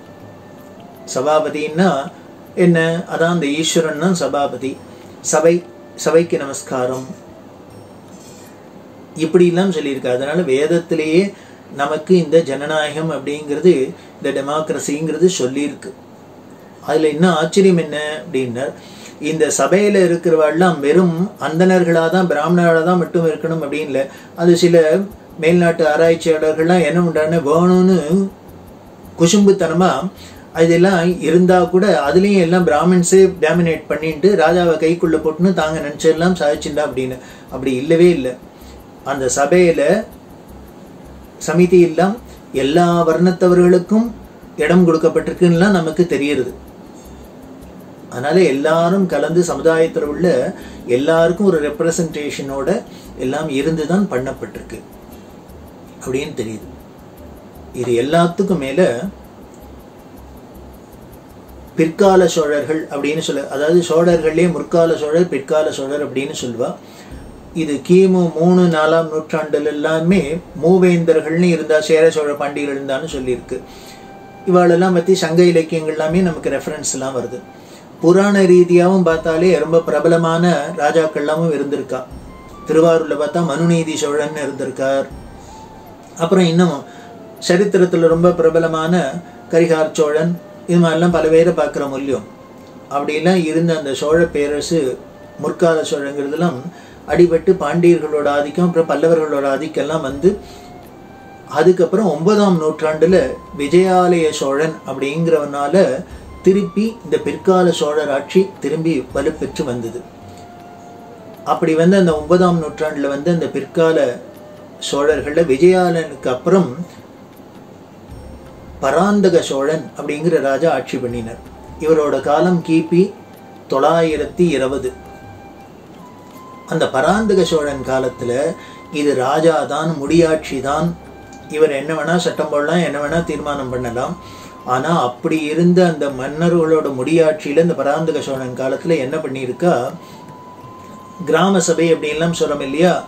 சபாபதினா என்ன? அதான் அந்த ஈஸ்வரன் தான் சபாபதி. சபை சபைக்கு நமஸ்காரம். இப்படிலாம் சொல்லியிருக்கு. அதனால வேதத்திலேயே நமக்கு இந்த ஜனநாயகம் அப்படிங்கிறது இந்த டெமோக்ரஸிங்கிறது சொல்லியிருக்கு. அதுல என்ன ஆச்சரியம் என்ன அப்படின்னா இந்த சபையில இருக்கிறவெல்லாம் வெறும் அந்தனர்களாக தான் பிராமணர்களாக தான் மட்டும் இருக்கணும் அப்படின்னு இல்லை. அது சில மேல்நாட்டு ஆராய்ச்சியாளர்கள்லாம் என்ன பண்ணுறாங்க வேணும்னு குசும்புத்தனமாக அதெல்லாம் இருந்தா கூட அதுலேயும் எல்லாம் பிராமின்ஸே டாமினேட் பண்ணிட்டு ராஜாவை கைக்குள்ளே போட்டுன்னு தாங்க நினச்சிடலாம் சாதிச்சுண்டா அப்படின்னு. அப்படி இல்லவே இல்லை. அந்த சபையில சமிதி எல்லாம் எல்லா வர்ணத்தவர்களுக்கும் இடம் கொடுக்கப்பட்டிருக்குன்னா நமக்கு தெரியுது அதனால எல்லாரும் கலந்து சமுதாயத்தில் உள்ள எல்லாருக்கும் ஒரு ரெப்ரசன்டேஷனோட எல்லாம் இருந்து தான் பண்ணப்பட்டிருக்கு. அப்படின்னு தெரியுது. இது எல்லாத்துக்கும் மேல பிற்கால சோழர்கள் அப்படின்னு சொல்ல அதாவது சோழர்களே முற்கால சோழர் பிற்கால சோழர் அப்படின்னு சொல்லுவா. இது கிமு மூணு நாலாம் நூற்றாண்டுல எல்லாமே மூவேந்தர்கள்னு இருந்தா சேர சோழ பாண்டியர்கள் இருந்தான்னு சொல்லியிருக்கு. இவாளெல்லாம் பற்றி சங்க இலக்கியங்கள் எல்லாமே நமக்கு ரெஃபரன்ஸ் எல்லாம் வருது. புராண ரீதியாகவும் பார்த்தாலே ரொம்ப பிரபலமான ராஜாக்கள்லாமும் இருந்திருக்கா. திருவாரூரில் பார்த்தா மனுநீதி சோழன் இருந்திருக்கார். அப்புறம் இன்னும் சரித்திரத்தில் ரொம்ப பிரபலமான கரிகார் சோழன் இது மாதிரிலாம் பல பேரை பார்க்குற மூலியம். அப்படிலாம் இருந்த அந்த சோழ பேரரசு முற்கால சோழங்கிறதுலாம் அடிபட்டு பாண்டியர்களோட ஆதிக்கம் அப்புறம் பல்லவர்களோட ஆதிக்கம்லாம் வந்து அதுக்கப்புறம் ஒன்பதாம் நூற்றாண்டில் விஜயாலய சோழன் அப்படிங்கிறவனால திருப்பி இந்த பிற்கால சோழர் ஆட்சி திரும்பி வலுப்பெற்று வந்தது. அப்படி வந்து அந்த ஒன்பதாம் நூற்றாண்டுல வந்து அந்த பிற்கால சோழர்கள்ல விஜயாலனுக்கு அப்புறம் பராந்தக சோழன் அப்படிங்கிற ராஜா ஆட்சி பண்ணினார். இவரோட காலம் கிபி தொள்ளாயிரத்தி இருபது. அந்த பராந்தக சோழன் காலத்துல இது ராஜா தான் முடியாட்சி தான் இவர் என்ன வேணா சட்டம் போடலாம் என்ன வேணா தீர்மானம் பண்ணலாம். ஆனால் அப்படி இருந்த அந்த மன்னர்களோட முடியாட்சியில் இந்த பராந்தக சோழன் காலத்தில் என்ன பண்ணியிருக்கா? கிராம சபை அப்படின்லாம் சொல்கிறோம் இல்லையா?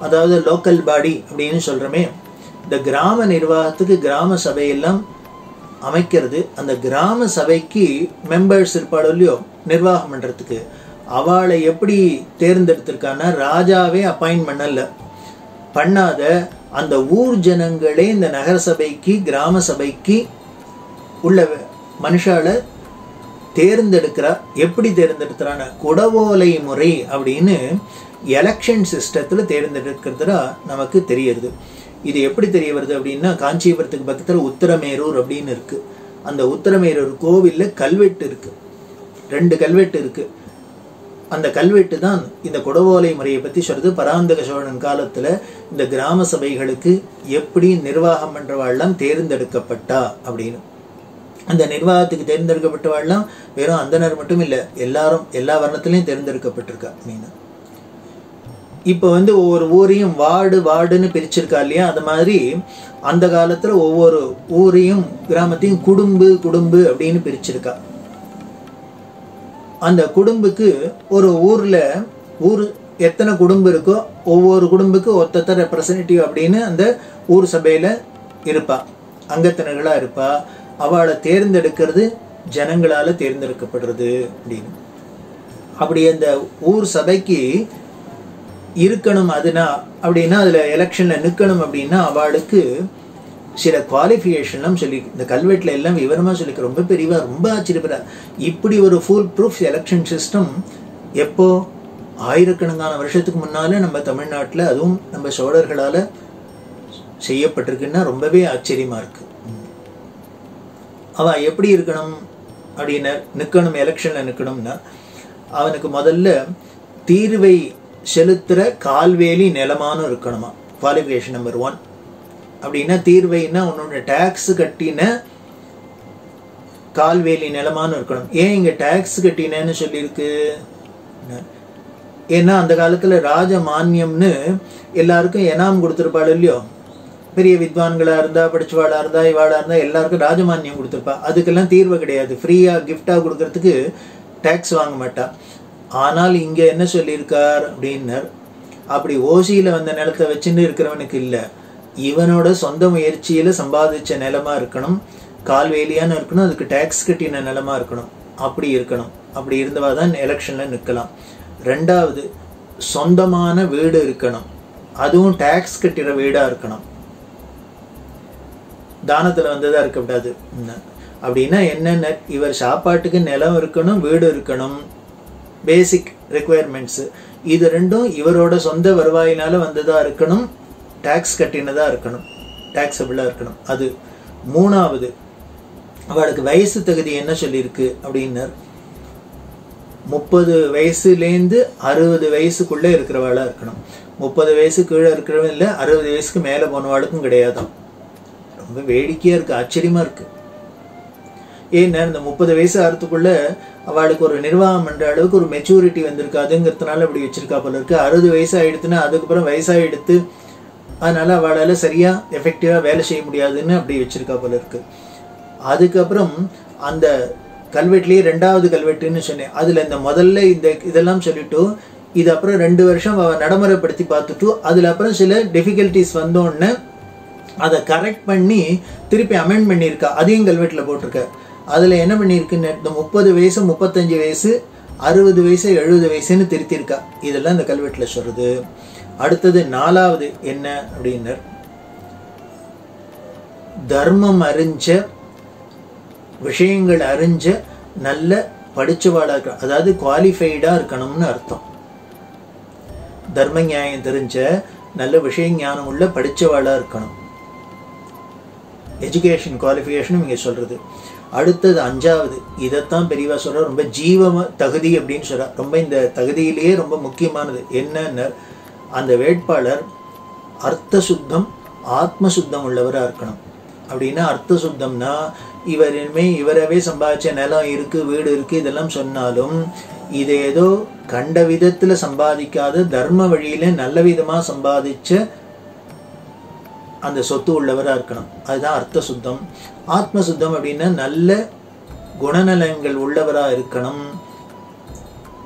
அதாவது லோக்கல் பாடி அப்படின்னு சொல்கிறோமே இந்த கிராம நிர்வாகத்துக்கு கிராம சபையெல்லாம் அமைக்கிறது. அந்த கிராம சபைக்கு மெம்பர்ஸ் இருப்பாளோ இல்லையோ நிர்வாகம் பண்ணுறதுக்கு அவளை எப்படி தேர்ந்தெடுத்திருக்கான்னா ராஜாவே அப்பாயின்ட் பண்ணல. பண்ணாத அந்த ஊர் ஜனங்களே இந்த நகர சபைக்கு கிராம சபைக்கு உள்ள மனுஷால தேர்ந்தெடுக்கிறா எப்படி தேர்ந்தெடுக்கிறான குடவோலை முறை அப்படின்னு எலெக்ஷன் சிஸ்டத்தில் தேர்ந்தெடுக்கிறதுரா நமக்கு தெரியுது இது எப்படி தெரிய வருது அப்படின்னா காஞ்சிபுரத்துக்கு பக்கத்தில் உத்தரமேரூர் அப்படின்னு இருக்குது அந்த உத்தரமேரூர் கோவிலில் கல்வெட்டு இருக்குது ரெண்டு கல்வெட்டு இருக்குது அந்த கல்வெட்டு தான் இந்த குடவோலை முறையை பற்றி சொல்கிறது பராந்தக சோழன் காலத்தில் இந்த கிராம சபைகளுக்கு எப்படி நிர்வாகம் பண்ணுறவாள்லாம் தேர்ந்தெடுக்கப்பட்டா அப்படின்னு. அந்த நிர்வாகத்துக்கு தேர்ந்தெடுக்கப்பட்டவாள்லாம் வெறும் அந்தனர் மட்டும் இல்ல எல்லாரும் எல்லா வர்ணத்துலேயும் தேர்ந்தெடுக்கப்பட்டிருக்கா மீன். இப்போ வந்து ஒவ்வொரு ஊரையும் வார்டு வார்டுன்னு பிரிச்சிருக்கா இல்லையா? அது மாதிரி அந்த காலத்துல ஒவ்வொரு ஊரையும் கிராமத்தையும் குடும்பு குடும்பு அப்படின்னு பிரிச்சிருக்கா. அந்த குடும்புக்கு ஒரு ஊர்ல ஊர் எத்தனை குடும்பம் இருக்கோ ஒவ்வொரு குடும்புக்கு ஒத்தத்த ரெப்ரசன்டேட்டிவ் அப்படின்னு அந்த ஊர் சபையில இருப்பா. அங்கத்தினர்களாக இருப்பா. அவளை தேர்ந்தெடுக்கிறது ஜனங்களால் தேர்ந்தெடுக்கப்படுறது அப்படின்னு. அப்படி அந்த ஊர் சபைக்கு இருக்கணும் அதுனா அப்படின்னா அதில் எலெக்ஷனில் நிற்கணும் அப்படின்னா அவளுக்கு சில குவாலிஃபிகேஷன்லாம் சொல்லி இந்த கல்வெட்டில் எல்லாம் விவரமாக சொல்லி ரொம்ப பெரியவா ரொம்ப ஆச்சரியப்படுறா. இப்படி ஒரு ஃபுல் ப்ரூஃப் எலெக்ஷன் சிஸ்டம் எப்போ? ஆயிரக்கணக்கான வருஷத்துக்கு முன்னால நம்ம தமிழ்நாட்டில் அதுவும் நம்ம சோழர்களால் செய்யப்பட்டிருக்குன்னா ரொம்பவே ஆச்சரியமாக இருக்குது அவன் எப்படி இருக்கணும் அப்படின்னு நிற்கணும் எலெக்ஷனில் நிற்கணும்னா அவனுக்கு முதல்ல தீர்வை செலுத்துகிற கால்வேலி நிலமானும் இருக்கணுமா? குவாலிஃபிகேஷன் நம்பர் ஒன் அப்படின்னா தீர்வைன்னா உன்னோட டேக்ஸ் கட்டின கால்வேலி நிலமானும் இருக்கணும். ஏன் இங்கே டேக்ஸ் கட்டினேன்னு சொல்லியிருக்கு? ஏன்னா அந்த காலத்தில் ராஜ மானியம்னு எல்லாருக்கும் எனாம் கொடுத்துருப்பாள் இல்லையோ? பெரிய வித்வான்களா இருந்தா படிச்சவாளா இருந்தா இவாளா இருந்தா எல்லாருக்கும் ராஜமானியம் கொடுத்துருப்பா. அதுக்கெல்லாம் தீர்வு கிடையாது. ஃப்ரீயா கிஃப்டா கொடுக்கறதுக்கு டேக்ஸ் வாங்க மாட்டா. ஆனால் இங்க என்ன சொல்லியிருக்கார் அப்படின்னர் அப்படி ஓசியில வந்த நிலத்தை வச்சுன்னு இருக்கிறவனுக்கு இல்லை. இவனோட சொந்த முயற்சியில சம்பாதிச்ச நிலமா இருக்கணும். கால்வேலியான்னு இருக்கணும். அதுக்கு டேக்ஸ் கட்டின நிலமா இருக்கணும். அப்படி இருக்கணும். அப்படி இருந்தவா தான் எலெக்ஷன்ல நிற்கலாம். ரெண்டாவது சொந்தமான வீடு இருக்கணும். அதுவும் டேக்ஸ் கட்டிற வீடா இருக்கணும். தானத்தில் வந்ததாக இருக்கக்கூடாது அப்படின்னா என்னென்ன? இவர் சாப்பாட்டுக்கு நிலம் இருக்கணும் வீடு இருக்கணும். பேசிக் ரெக்குயர்மெண்ட்ஸ் இது ரெண்டும் இவரோட சொந்த வருவாயினால் வந்ததாக இருக்கணும். டேக்ஸ் கட்டினதாக இருக்கணும். டேக்ஸபிளாக இருக்கணும். அது மூணாவது. அவளுக்கு வயசு தகுதி என்ன சொல்லியிருக்கு அப்படின்னர் முப்பது வயசுலேருந்து அறுபது வயசுக்குள்ளே இருக்கிறவளாக இருக்கணும். முப்பது வயசு கீழே இருக்கிறவன் இல்லை அறுபது வயசுக்கு மேலே போனவாளுக்கும் கிடையாதான் ரொம்ப வேடிக்கையாக இருக்குது ஆச்சரியமாக இருக்குது ஏன்னா இந்த முப்பது வயசு ஆகிறதுக்குள்ள அவளுக்கு ஒரு நிர்வாகம் பண்ணுற அளவுக்கு ஒரு மெச்சூரிட்டி வந்திருக்காதுங்கிறதுனால அப்படி வச்சிருக்கா போல இருக்கு. அறுபது வயசாகிடுதுன்னா அதுக்கப்புறம் அதுக்கப்புறம் வயசாயிடுத்து அதனால அவளால் சரியாக எஃபெக்டிவாக வேலை செய்ய முடியாதுன்னு அப்படி வச்சிருக்கா போல இருக்கு. அதுக்கப்புறம் அந்த கல்வெட்டுலேயே ரெண்டாவது கல்வெட்டுன்னு சொன்னேன். அதில் இந்த முதல்ல இந்த இதெல்லாம் சொல்லிட்டு இது அப்புறம் ரெண்டு வருஷம் நடைமுறைப்படுத்தி பார்த்துட்டு அதில் அப்புறம் சில டிஃபிகல்ட்டிஸ் வந்தோடனே அதை கரெக்ட் பண்ணி திருப்பி அமெண்ட் பண்ணியிருக்கா. அதையும் கல்வெட்டில் போட்டிருக்க. அதில் என்ன பண்ணியிருக்குன்னு இந்த முப்பது வயசு முப்பத்தஞ்சு வயசு அறுபது வயசு எழுபது வயசுன்னு திருத்தியிருக்கா. இதெல்லாம் இந்த கல்வெட்டில் சொல்கிறது அடுத்தது நாலாவது என்ன அப்படின்னர். தர்மம் அறிஞ்ச விஷயங்கள் அறிஞ்ச நல்ல படித்தவாடாக இருக்க அதாவது குவாலிஃபைடாக இருக்கணும்னு அர்த்தம். தர்ம நியாயம் தெரிஞ்ச நல்ல விஷய ஞானம் உள்ள படிச்சவாளா இருக்கணும். எஜுகேஷன் குவாலிஃபிகேஷனும் இங்கே சொல்கிறது அடுத்தது அஞ்சாவது இதைத்தான் பெரியவா சொல்கிறார் ரொம்ப ஜீவ தகுதி அப்படின்னு சொல்கிறார் ரொம்ப இந்த தகுதியிலேயே ரொம்ப முக்கியமானது. என்னன்னு அந்த வேட்பாளர் அர்த்த சுத்தம் ஆத்ம சுத்தம் உள்ளவராக இருக்கணும். அப்படின்னா அர்த்த சுத்தம்னா இவர் இனிமே இவரவே சம்பாதிச்ச நிலம் இருக்குது வீடு இருக்குது இதெல்லாம் சொன்னாலும் இது ஏதோ கண்ட விதத்தில் சம்பாதிக்காத தர்ம வழியில் நல்ல விதமாக சம்பாதிச்ச அந்த சொத்து உள்ளவராக இருக்கணும். அதுதான் அர்த்த சுத்தம். ஆத்ம சுத்தம் அப்படின்னா நல்ல குணநலங்கள் உள்ளவராக இருக்கணும்.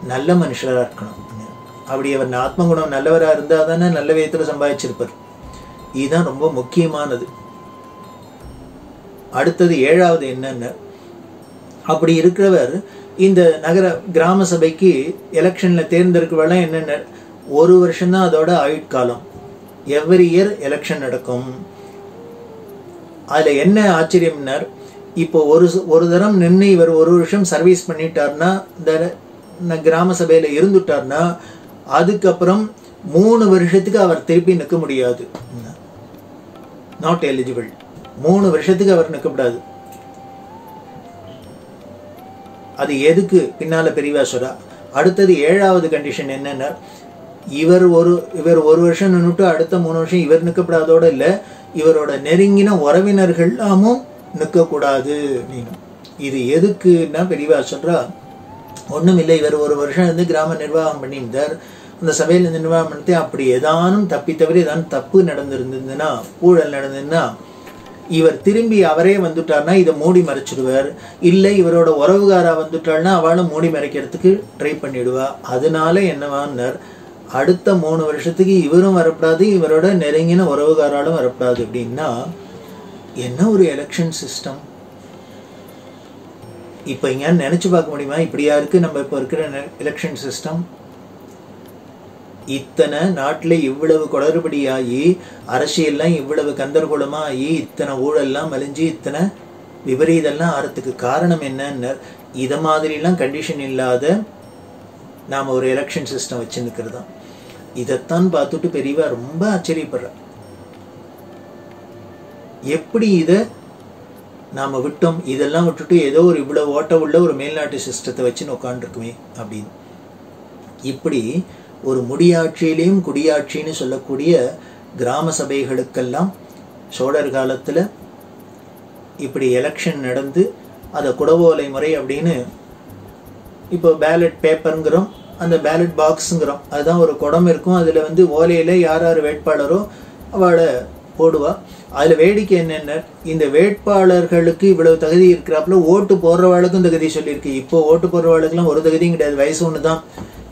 நல்ல மனுஷராக இருக்கணும். அப்படி அவர் ஆத்ம குணம் நல்லவராக இருந்தால் தானே நல்ல விதத்தில் சம்பாதிச்சிருப்பார். இதுதான் ரொம்ப முக்கியமானது. அடுத்தது ஏழாவது என்னன்னு அப்படி இருக்கிறவர் இந்த நகர கிராம சபைக்கு எலெக்ஷனில் தேர்ந்தெடுக்கவெல்லாம் என்னென்ன ஒரு வருஷம்தான் அதோட ஆயுட்காலம். எவ்ரி இயர் எலெக்ஷன் நடக்கும். அதுல என்ன ஆச்சரியம்னார் இப்போ ஒரு ஒரு தரம் நின்று இவர் ஒரு வருஷம் சர்வீஸ் பண்ணிட்டார்னா இந்த கிராம சபையில இருந்துட்டார்னா அதுக்கப்புறம் மூணு வருஷத்துக்கு அவர் திருப்பி நிற்க முடியாது. நாட் எலிஜிபிள் மூணு வருஷத்துக்கு அவர் நிற்கக்கூடாது அது எதுக்கு? பின்னால பெரியவா சொல்றா. அடுத்தது ஏழாவது கண்டிஷன் என்னன்னா இவர் ஒரு இவர் ஒரு வருஷம் நின்றுட்டு அடுத்த மூணு வருஷம் இவர் நிற்கப்படாதோட இல்லை. இவரோட நெருங்கின உறவினர்கள் எல்லாமும் நிற்கக்கூடாது அப்படின்னு இது எதுக்குன்னா பெரியவா சொல்கிறா ஒன்றும் இல்லை இவர் ஒரு வருஷம் இருந்து கிராம நிர்வாகம் பண்ணியிருந்தார். அந்த சபையில் இருந்து நிர்வாகம் பண்ணி அப்படி ஏதானும் தப்பி தவிர ஏதானும் தப்பு நடந்திருந்ததுன்னா ஊழல் நடந்ததுன்னா இவர் திரும்பி அவரே வந்துட்டார்னா இதை மூடி மறைச்சிடுவார். இல்லை இவரோட உறவுகாரா வந்துட்டாள்னா அவளும் மூடி மறைக்கிறதுக்கு ட்ரை பண்ணிடுவா. அதனால என்னவான்னார் அடுத்த மூணு வருஷத்துக்கு இவரும் வரப்படாது இவரோட நெருங்கின உறவுகாராலும் வரப்படாது. அப்படின்னா என்ன ஒரு எலெக்ஷன் சிஸ்டம் இப்போ இங்கே நினச்சி பார்க்க முடியுமா? இப்படியா இருக்குது நம்ம இப்போ இருக்கிற எலெக்ஷன் சிஸ்டம் இத்தனை நாட்டில் இவ்வளவு குளறுபடியாகி அரசியல்லாம் இவ்வளவு கந்தர்குலமாகி இத்தனை ஊழல்லாம் மலிஞ்சு இத்தனை விபரீதெல்லாம் ஆறதுக்கு காரணம் என்னன்னு இதை மாதிரிலாம் கண்டிஷன் இல்லாத நாம் ஒரு எலெக்ஷன் சிஸ்டம் வச்சுருக்கிறது? தான் இதைத்தான் பார்த்துட்டு பெரியவா ரொம்ப ஆச்சரியப்படுற. எப்படி இதை நாம் விட்டோம்? இதெல்லாம் விட்டுட்டு ஏதோ ஒரு இவ்வளோ ஓட்ட உள்ள ஒரு மேல்நாட்டு சிஸ்டத்தை வச்சுன்னு உட்காந்துருக்குமே அப்படின்னு. இப்படி ஒரு முடியாட்சியிலையும் குடியாட்சின்னு சொல்லக்கூடிய கிராம சபைகளுக்கெல்லாம் சோழர் காலத்தில் இப்படி எலெக்ஷன் நடந்து அதை குடவோலை முறை அப்படின்னு இப்போ பேலட் பேப்பருங்கிறோம் அந்த பேலட் பாக்ஸுங்கிறோம் அதுதான் ஒரு குடம் இருக்கும். அதில் வந்து ஓலையில் யார் யார் வேட்பாளரோ அவளை போடுவா. அதில் வேடிக்கை என்னென்ன? இந்த வேட்பாளர்களுக்கு இவ்வளவு தகுதி இருக்கிறாப்புல ஓட்டு போடுறவாளுக்கும் தகுதி சொல்லியிருக்கு. இப்போ ஓட்டு போடுறவாளுக்குலாம் ஒரு தகுதியும் கிடையாது. வயசு ஒன்று தான்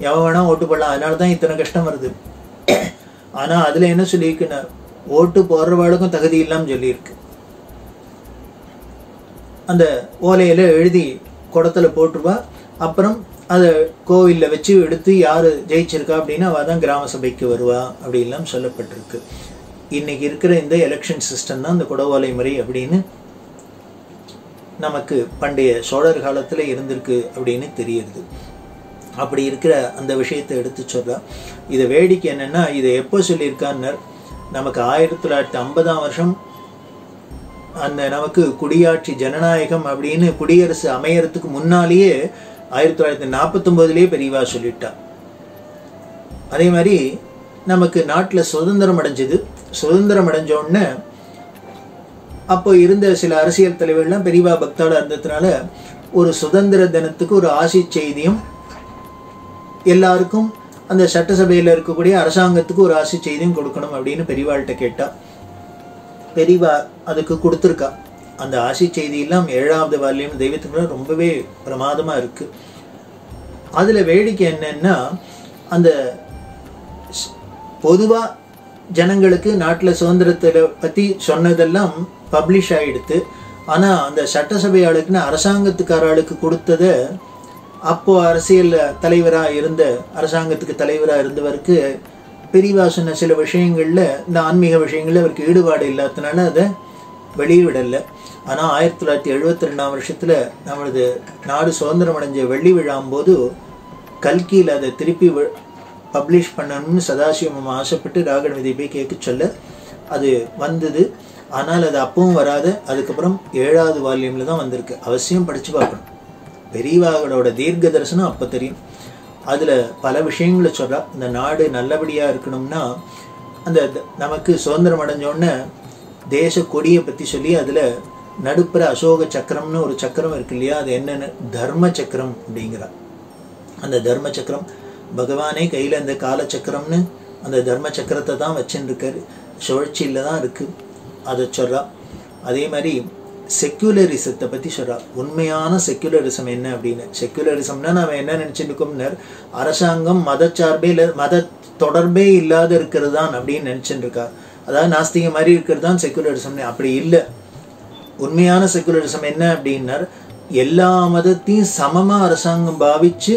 எவன் வேணால் ஓட்டு போடலாம். அதனால தான் இத்தனை கஷ்டம் வருது. ஆனால் அதில் என்ன சொல்லியிருக்குன்னா ஓட்டு போடுறவாளுக்கும் தகுதி இல்லாமல் சொல்லியிருக்கு. அந்த ஓலையில் எழுதி குடத்தில் போட்டுருவா. அப்புறம் அதை கோவிலில் வச்சு எடுத்து யார் ஜெயிச்சிருக்கா அப்படின்னா அவள் தான் கிராம சபைக்கு வருவா அப்படின்லாம் சொல்லப்பட்டிருக்கு. இன்னைக்கு இருக்கிற இந்த எலெக்ஷன் சிஸ்டம் தான் இந்த குடவோலை முறை அப்படின்னு நமக்கு பண்டைய சோழர் காலத்தில் இருந்திருக்கு அப்படின்னு தெரியுது. அப்படி இருக்கிற அந்த விஷயத்தை எடுத்து சொல்ல இதை வேடிக்கை என்னன்னா இதை எப்போ சொல்லியிருக்கான்னு நமக்கு ஆயிரத்தி தொள்ளாயிரத்தி ஐம்பதாம் வருஷம். அந்த நமக்கு குடியாட்சி ஜனநாயகம் அப்படின்னு குடியரசு அமையறதுக்கு முன்னாலேயே ஆயிரத்தி தொள்ளாயிரத்தி நாற்பத்தொம்போதுலேயே பெரியவா சொல்லிட்டா. அதே மாதிரி நமக்கு நாட்டில் சுதந்திரம் அடைஞ்சது. சுதந்திரம் அடைஞ்ச உடனே அப்போ இருந்த சில அரசியல் தலைவர்கள்லாம் பெரியவா பக்தாளா இருந்ததுனால ஒரு சுதந்திர தினத்துக்கு ஒரு ஆசி செய்தியும் எல்லாருக்கும் அந்த சட்டசபையில் இருக்கக்கூடிய அரசாங்கத்துக்கு ஒரு ஆசி செய்தியும் கொடுக்கணும் அப்படின்னு பெரியவாள்கிட்ட கேட்டா. பெரியவா அதுக்கு கொடுத்துருக்கா. அந்த ஆசி செய்தி எல்லாம் ஏழாவது வாரியம் தெய்வத்துக்குள்ள ரொம்பவே பிரமாதமாக இருக்கு. அதில் வேடிக்கை என்னன்னா அந்த பொதுவாக ஜனங்களுக்கு நாட்டில் சுதந்திரத்தை பற்றி சொன்னதெல்லாம் பப்ளிஷ் ஆகிடுது ஆனால் அந்த சட்டசபையாளுக்குன்னு அரசாங்கத்துக்காராளுக்கு கொடுத்தத அப்போது அரசியல் தலைவராக இருந்த அரசாங்கத்துக்கு தலைவராக இருந்தவருக்கு பெரியவா சொன்ன சில விஷயங்களில் இந்த ஆன்மீக விஷயங்களில் அவருக்கு ஈடுபாடு இல்லாததுனால அதை வெளியே விடலை ஆனால் ஆயிரத்தி தொள்ளாயிரத்தி எழுபத்தி ரெண்டாம் வருஷத்தில் நம்மளது நாடு சுதந்திரம் அடைஞ்ச வெள்ளி விழாம்போது கல்கியில் அதை திருப்பி பப்ளிஷ் பண்ணணும்னு சதாசிவம் ஆசைப்பட்டு ராகணவதி போய் கேட்க சொல்ல அது வந்தது. ஆனால் அது அப்பவும் வராது. அதுக்கப்புறம் ஏழாவது வால்யூமில் தான் வந்திருக்கு. அவசியம் படித்து பார்க்கணும். பெரியவாகளோட தீர்க்க தரிசனம் அப்போ தெரியும். அதில் பல விஷயங்களை சொல்கிறா இந்த நாடு நல்லபடியாக இருக்கணும்னா அந்த த- நமக்கு சுதந்திரம் அடைஞ்ச உடனே தேச கொடியை பற்றி சொல்லி அதில் நடுப்புற அசோக சக்கரம்னு ஒரு சக்கரம் இருக்கு இல்லையா? அது என்னன்னு? தர்ம சக்கரம் அப்படிங்கிறா. அந்த தர்ம சக்கரம் பகவானே கையில் அந்த கால சக்கரம்னு அந்த தர்ம சக்கரத்தை தான் வச்சுருக்காரு. சுழற்சியில் தான் இருக்குது அதை சொல்கிறா அதே மாதிரி செக்யூலரிசத்தை பற்றி சொல்கிறா உண்மையான செக்யூலரிசம் என்ன அப்படின்னு? செக்யூலரிசம்னா நாம் என்ன நினச்சிருக்கோம்னர்? அரசாங்கம் மதச்சார்பே இல்லை மத தொடர்பே இல்லாத இருக்கிறது தான் அப்படின்னு நினச்சிட்டு இருக்கா அதாவது நாஸ்திக மாதிரி இருக்கிறது தான் செக்யூலரிசம்னு அப்படி இல்லை. உண்மையான செக்குலரிசம் என்ன அப்படின்னார் எல்லா மதத்தையும் சமமாக அரசாங்கம் பாவிச்சு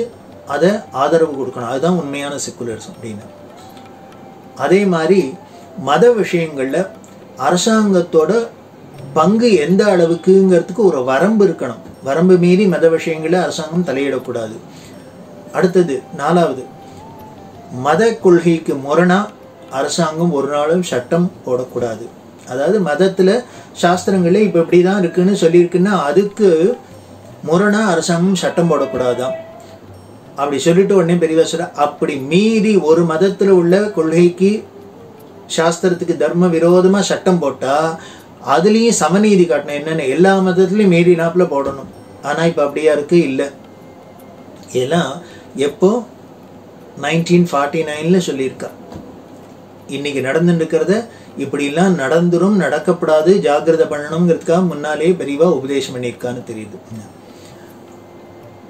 அதை ஆதரவு கொடுக்கணும். அதுதான் உண்மையான செக்குலரிசம் அப்படின்னு. அதே மாதிரி மத விஷயங்களில் அரசாங்கத்தோட பங்கு எந்த அளவுக்குங்கிறதுக்கு ஒரு வரம்பு இருக்கணும். வரம்பு மீறி மத விஷயங்களில் அரசாங்கம் தலையிடக்கூடாது. அடுத்தது நாலாவது மத கொள்கைக்கு முரணாக அரசாங்கம் ஒரு நாளும் சட்டம் போடக்கூடாது. அதாவது மதத்தில் சாஸ்திரங்களே இப்போ இப்படி தான் இருக்குன்னு சொல்லியிருக்குன்னா அதுக்கு முரணா அரசாங்கம் சட்டம் போடக்கூடாதான் அப்படி சொல்லிட்டு உடனே பெரியவா சொல்ல அப்படி மீறி ஒரு மதத்தில் உள்ள கொள்கைக்கு சாஸ்திரத்துக்கு தர்ம விரோதமாக சட்டம் போட்டால் அதுலேயும் சமநீதி காட்டணும். என்னென்ன எல்லா மதத்துலேயும் மீறி நாப்பில் போடணும். ஆனால் இப்போ அப்படியா இருக்குது இல்லை. இதெல்லாம் எப்போ? நைன்டீன் ஃபார்ட்டி நைன்ல சொல்லியிருக்கா. இன்னைக்கு நடந்துட்டு இருக்கிறத இப்படிலாம் நடந்துரும் நடக்கப்படாது ஜாக்கிரதை பண்ணணுங்கிறதுக்காக முன்னாலே பெரியவா உபதேசம் பண்ணியிருக்கான்னு தெரியுது.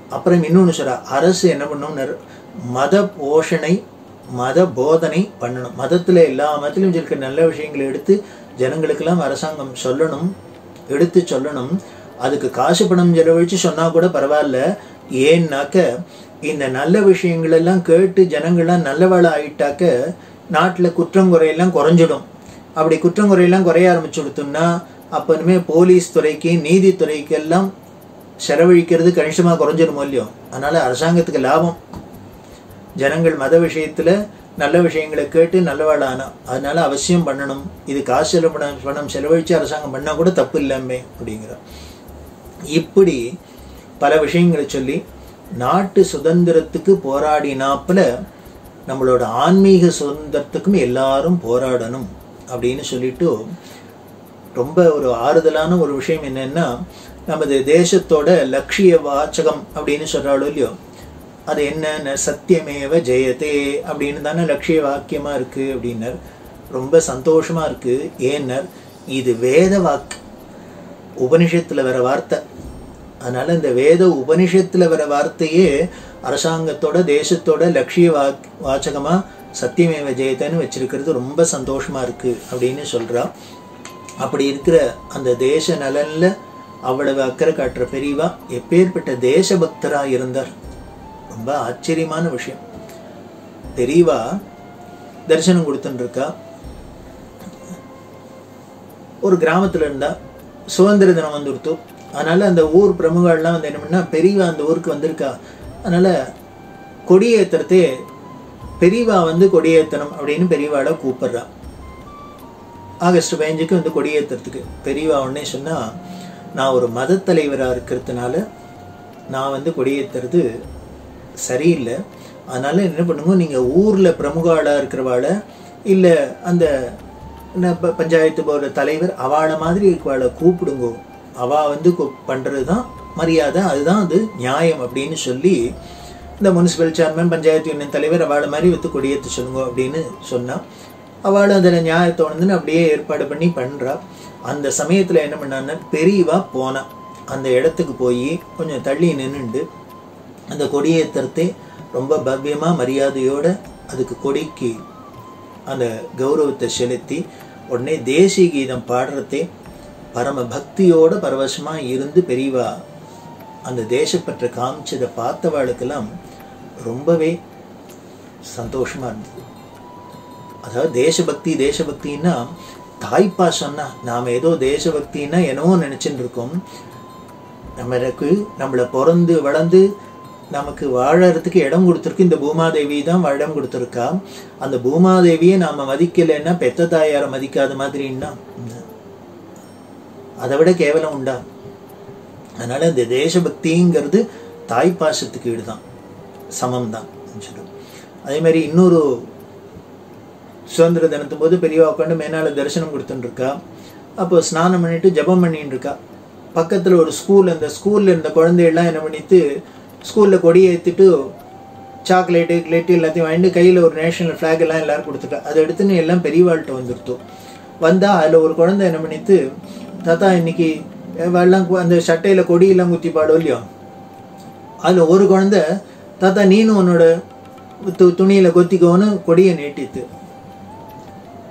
அப்புறம் இன்னொன்னு சொல்றா அரசு என்ன பண்ணணும் மத போஷணை மத போதனை பண்ணணும். மதத்துல எல்லா மதத்திலும் இருக்க நல்ல விஷயங்களை எடுத்து ஜனங்களுக்கெல்லாம் அரசாங்கம் சொல்லணும் எடுத்து சொல்லணும். அதுக்கு காசு பணம் செலவழிச்சு சொன்னா கூட பரவாயில்ல. ஏன்னாக்க இந்த நல்ல விஷயங்களெல்லாம் கேட்டு ஜனங்கள்லாம் நல்லவாழ ஆயிட்டாக்க நாட்டில் குற்றம் குறையெல்லாம் குறைஞ்சிடும். அப்படி குற்றம் குறையெல்லாம் குறைய ஆரம்பிச்சு கொடுத்தோம்னா அப்போதுமே போலீஸ் துறைக்கு நீதித்துறைக்கெல்லாம் செலவழிக்கிறது கணிசமாக குறைஞ்சிருமோ இல்லையோ? அதனால் அரசாங்கத்துக்கு லாபம். ஜனங்கள் மத விஷயத்தில் நல்ல விஷயங்களை கேட்டு நல்லவாளானா அதனால் அவசியம் பண்ணணும். இது காசு செலவு பணம் செலவழித்து அரசாங்கம் பண்ணால் கூட தப்பு இல்லாமே அப்படிங்கிறோம் இப்படி பல விஷயங்களை சொல்லி நாட்டு சுதந்திரத்துக்கு போராடினாப்புல நம்மளோட ஆன்மீக சுதந்திரத்துக்கும் எல்லாரும் போராடணும் அப்படின்னு சொல்லிட்டு ரொம்ப ஒரு ஆறுதலான ஒரு விஷயம் என்னன்னா நமது தேசத்தோட லட்சிய வாச்சகம் அப்படின்னு சொல்கிறாலும் இல்லையோ அது என்னென்ன சத்தியமேவ ஜெயதே அப்படின்னு தானே லட்சிய வாக்கியமாக இருக்குது அப்படின்னர். ரொம்ப சந்தோஷமாக இருக்குது ஏன்னர் இது வேத வாக்கு. உபனிஷத்தில் வர வார்த்தை. அதனால் இந்த வேத உபனிஷத்தில் வர வார்த்தையே அரசாங்கத்தோட தேசத்தோட லட்சிய வா வாச்சகமா சத்தியமே ஜெயத்தைன்னு வச்சிருக்கிறது ரொம்ப சந்தோஷமா இருக்கு அப்படின்னு சொல்றா. அப்படி இருக்கிற அந்த தேச நலன்ல அவ்வளவு அக்கறை காட்டுற பெரியவா எப்பேற்பட்ட தேசபக்தரா இருந்தார். ரொம்ப ஆச்சரியமான விஷயம். பெரியவா தரிசனம் கொடுத்துட்டு இருக்கா ஒரு கிராமத்துல இருந்தா சுதந்திர தினம் வந்துருத்தோம். அதனால அந்த ஊர் பிரமுகர்கள்லாம் வந்து என்ன பண்ணா பெரியவா அந்த ஊருக்கு வந்திருக்கா. அதனால் கொடியேற்றுறதே பெரியவா வந்து கொடியேற்றணும் அப்படின்னு பெரியவாட கூப்பிட்றா. ஆகஸ்ட் பதினஞ்சுக்கு வந்து கொடியேற்றுறதுக்கு பெரியவா உடனே சொன்னால் நான் ஒரு மதத்தலைவராக இருக்கிறதுனால நான் வந்து கொடியேற்றுறது சரியில்லை. அதனால் என்ன பண்ணுங்க நீங்கள் ஊரில் பிரமுகாடாக இருக்கிறவாளை இல்லை அந்த ப- பஞ்சாயத்து போர்டு தலைவர் அவளை மாதிரி இருக்கவாளை கூப்பிடுங்கோ. அவா வந்து பண்ணுறது தான் மரியாதை அதுதான் அது நியாயம் அப்படின்னு சொல்லி இந்த முனிசிபல் சேர்மன் பஞ்சாயத்து யூனியன் தலைவர் அவளை மாதிரி வித்து கொடியேற்ற சொல்லுங்க அப்படின்னு சொன்னால் அவளும் அதில் நியாயத்தை உணர்ந்துன்னு அப்படியே ஏற்பாடு பண்ணி பண்ணுறா அந்த சமயத்தில் என்ன பண்ணான்னா பெரியவா போனான் அந்த இடத்துக்கு போய் கொஞ்சம் தள்ளி நின்றுண்டு அந்த கொடியேற்றத்தை ரொம்ப பவ்யமாக மரியாதையோடு அதுக்கு கொடிக்கு அந்த கௌரவத்தை செலுத்தி உடனே தேசிய கீதம் பாடுறதே பரம பக்தியோட பரவசமாக இருந்து பெரியவா அந்த தேசப்பற்ற காமிச்சதை பார்த்தவாளுக்கெல்லாம் ரொம்பவே சந்தோஷமாக இருந்தது. அதாவது தேசபக்தி தேசபக்தின்னா தாய்ப்பாசம்னா நாம் ஏதோ தேசபக்தின்னா என்னவோ நினச்சின்னு இருக்கோம். நம்மளுக்கு நம்மளை பிறந்து வளர்ந்து நமக்கு வாழறதுக்கு இடம் கொடுத்துருக்கு. இந்த பூமாதேவி தான் இடம் கொடுத்துருக்கா. அந்த பூமாதேவியை நாம் மதிக்கலைன்னா பெத்த தாயாரை மதிக்காத மாதிரின்னா அதை விட கேவலம் உண்டா? அதனால் இந்த தேசபக்திங்கிறது தாய் பாசத்துக்கு ஈடுதான். சமம் தான் அதே மாதிரி இன்னொரு சுதந்திர தினத்தும் போது பெரியவா உட்காந்து மேனால தரிசனம் கொடுத்துட்டுருக்கா அப்போ ஸ்நானம் பண்ணிட்டு ஜெபம் பண்ணிட்டு இருக்கா பக்கத்தில் ஒரு ஸ்கூல் அந்த ஸ்கூலில் இருந்த குழந்தைகள்லாம் என்ன பண்ணிட்டு ஸ்கூலில் கொடியை ஏற்றிட்டு சாக்லேட்டு கிளேட்டு எல்லாத்தையும் வாங்கிட்டு கையில் ஒரு நேஷனல் ஃப்ளாக் எல்லாம் எல்லோரும் கொடுத்துட்டா. அதை எடுத்துன்னு எல்லாம் பெரியவாள்கிட்ட வந்துருத்தோம். வந்தால் அதில் ஒரு குழந்தை என்ன பண்ணிட்டு தாத்தா இன்னைக்கு வெள்ளம் அந்த சட்டையில் கொடியெல்லாம் குத்தி பாடும் இல்லையோ? அதில் ஒரு குழந்தை தாத்தா நீனும் உன்னோட து துணியில் கொத்திக்கோன்னு கொடியை நீட்டித்து.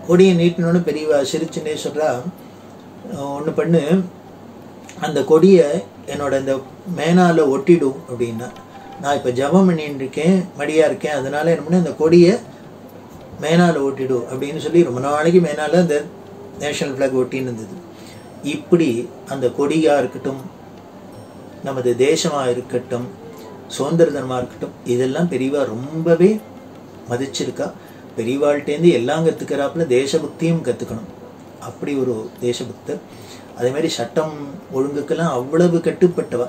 கொடியை நீட்டினோன்னு பெரியவா சிரிச்சுன்னே சொல்கிறா ஒன்று பண்ணு. அந்த கொடியை என்னோட இந்த மேனால ஒட்டிடும் அப்படின்னா. நான் இப்போ ஜெபம் பண்ணிட்டு இருக்கேன் மடியாக இருக்கேன் அதனால என்ன பண்ணி அந்த கொடியை மேனால் ஓட்டிடும் அப்படின்னு சொல்லி ரொம்ப நாளைக்கு மேனால் அந்த நேஷனல் ஃப்ளாக் ஒட்டின்னு இருந்தது. இப்படி அந்த கொடியாக இருக்கட்டும் நமது தேசமாக இருக்கட்டும் சுதந்திர தினமாக இருக்கட்டும் இதெல்லாம் பெரியவா ரொம்பவே மதிச்சிருக்கா. பெரியவாள்கிட்டேருந்து எல்லாம் கற்றுக்கிறாப்புல தேசபக்தியும் கற்றுக்கணும் அப்படி ஒரு தேசபக்தர். அதேமாதிரி சட்டம் ஒழுங்குக்கெல்லாம் அவ்வளவு கட்டுப்பட்டவா.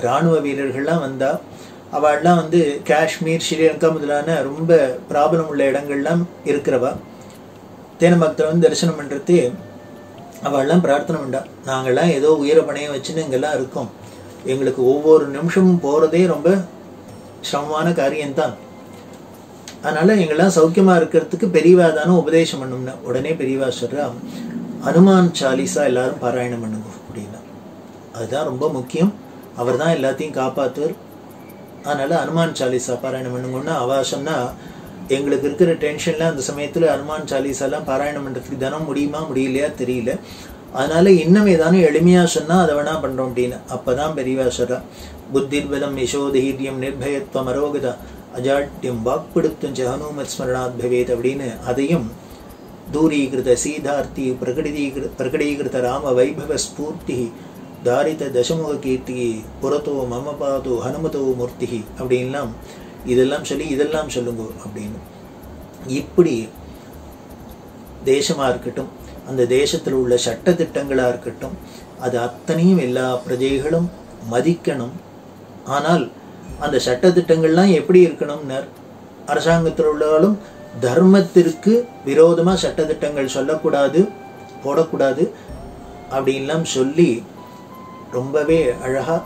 இராணுவ வீரர்கள்லாம் வந்தால் அவள்லாம் வந்து காஷ்மீர் ஸ்ரீலங்கா முதலான ரொம்ப ப்ராப்ளம் உள்ள இடங்கள்லாம் இருக்கிறவா. தேனபக்தர் வந்து தரிசனம் பண்ணுறது அவள்லாம் பிரார்த்தனை உண்டா நாங்கள்லாம் ஏதோ உயிர பணையம் வச்சுன்னு இங்கெல்லாம் இருக்கோம். எங்களுக்கு ஒவ்வொரு நிமிஷமும் போகிறதே ரொம்ப சிரமமான காரியம்தான். அதனால் எங்கெல்லாம் சௌக்கியமாக இருக்கிறதுக்கு பெரியவா தானே உபதேசம் பண்ணும்னா உடனே பெரியவா சொல்கிறா அனுமான் சாலிசா எல்லாரும் பாராயணம் பண்ணுங்க அப்படின்னா. அதுதான் ரொம்ப முக்கியம். அவர் தான் எல்லாத்தையும் காப்பாத்துவர். அதனால் அனுமான் சாலிஸா பாராயணம் பண்ணுங்கன்னா அவ எங்களுக்கு இருக்கிற டென்ஷனில் அந்த சமயத்தில் ஹனுமான் சாலிசாலாம் பாராயணம் பண்ணுறதுக்கு தினம் முடியுமா முடியலையா தெரியல. அதனால இன்னும் ஏதானு எளிமையாக சொன்னால் அதை வேணா பண்ணுறோம் அப்படின்னு. அப்பதான் பெரியவா சொல்றா புத்திர்பலம் யசோதீரியம் நிர்பயத்துவம் அரோகதா அஜாட்யம் வாக்படுத்தும் ஹனுமத் ஸ்மரணாத் பவேத் அப்படின்னு அதையும் தூரீகிருத சீதார்த்தி பிரகடீகிரு பிரகடீகிருத ராம வைபவ ஸ்பூர்த்தி தாரித தசமுக கீர்த்தி புறத்தோ மம பாதோ ஹனுமதோ மூர்த்தி அப்படின்லாம் இதெல்லாம் சொல்லி இதெல்லாம் சொல்லுங்க அப்படின்னு. இப்படி தேசமா இருக்கட்டும் அந்த தேசத்தில் உள்ள சட்ட திட்டங்களா இருக்கட்டும் அது அத்தனையும் எல்லா பிரஜைகளும் மதிக்கணும். ஆனால் அந்த சட்ட திட்டங்கள்லாம் எப்படி இருக்கணும்னர்? அரசாங்கத்தில் உள்ளாலும் தர்மத்திற்கு விரோதமா சட்டத்திட்டங்கள் சொல்லக்கூடாது போடக்கூடாது அப்படின்லாம் சொல்லி ரொம்பவே அழகா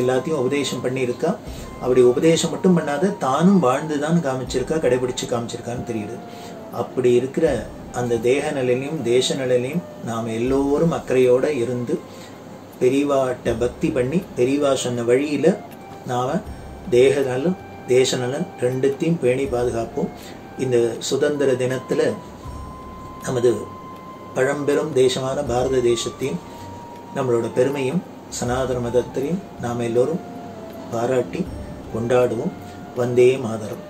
எல்லாத்தையும் உபதேசம் பண்ணியிருக்கா. அப்படி உபதேசம் மட்டும் பண்ணாத தானும் வாழ்ந்து தான் காமிச்சிருக்கா கடைபிடிச்சு காமிச்சிருக்கான்னு தெரியுது. அப்படி இருக்கிற அந்த தேக நிலையிலையும் தேச நிலையிலையும் நாம் எல்லோரும் அக்கறையோடு இருந்து பெரியவாட்ட பக்தி பண்ணி பெரியவா சொன்ன வழியில் நாம் தேக நலன் தேச நலன் ரெண்டுத்தையும் பேணி பாதுகாப்போம். இந்த சுதந்திர தினத்தில் நமது பழம்பெரும் தேசமான பாரத தேசத்தையும் நம்மளோட பெருமையும் சனாதன மதத்தையும் நாம் எல்லோரும் பாராட்டி கொண்டாடுவோம். வந்தே மாதரம்.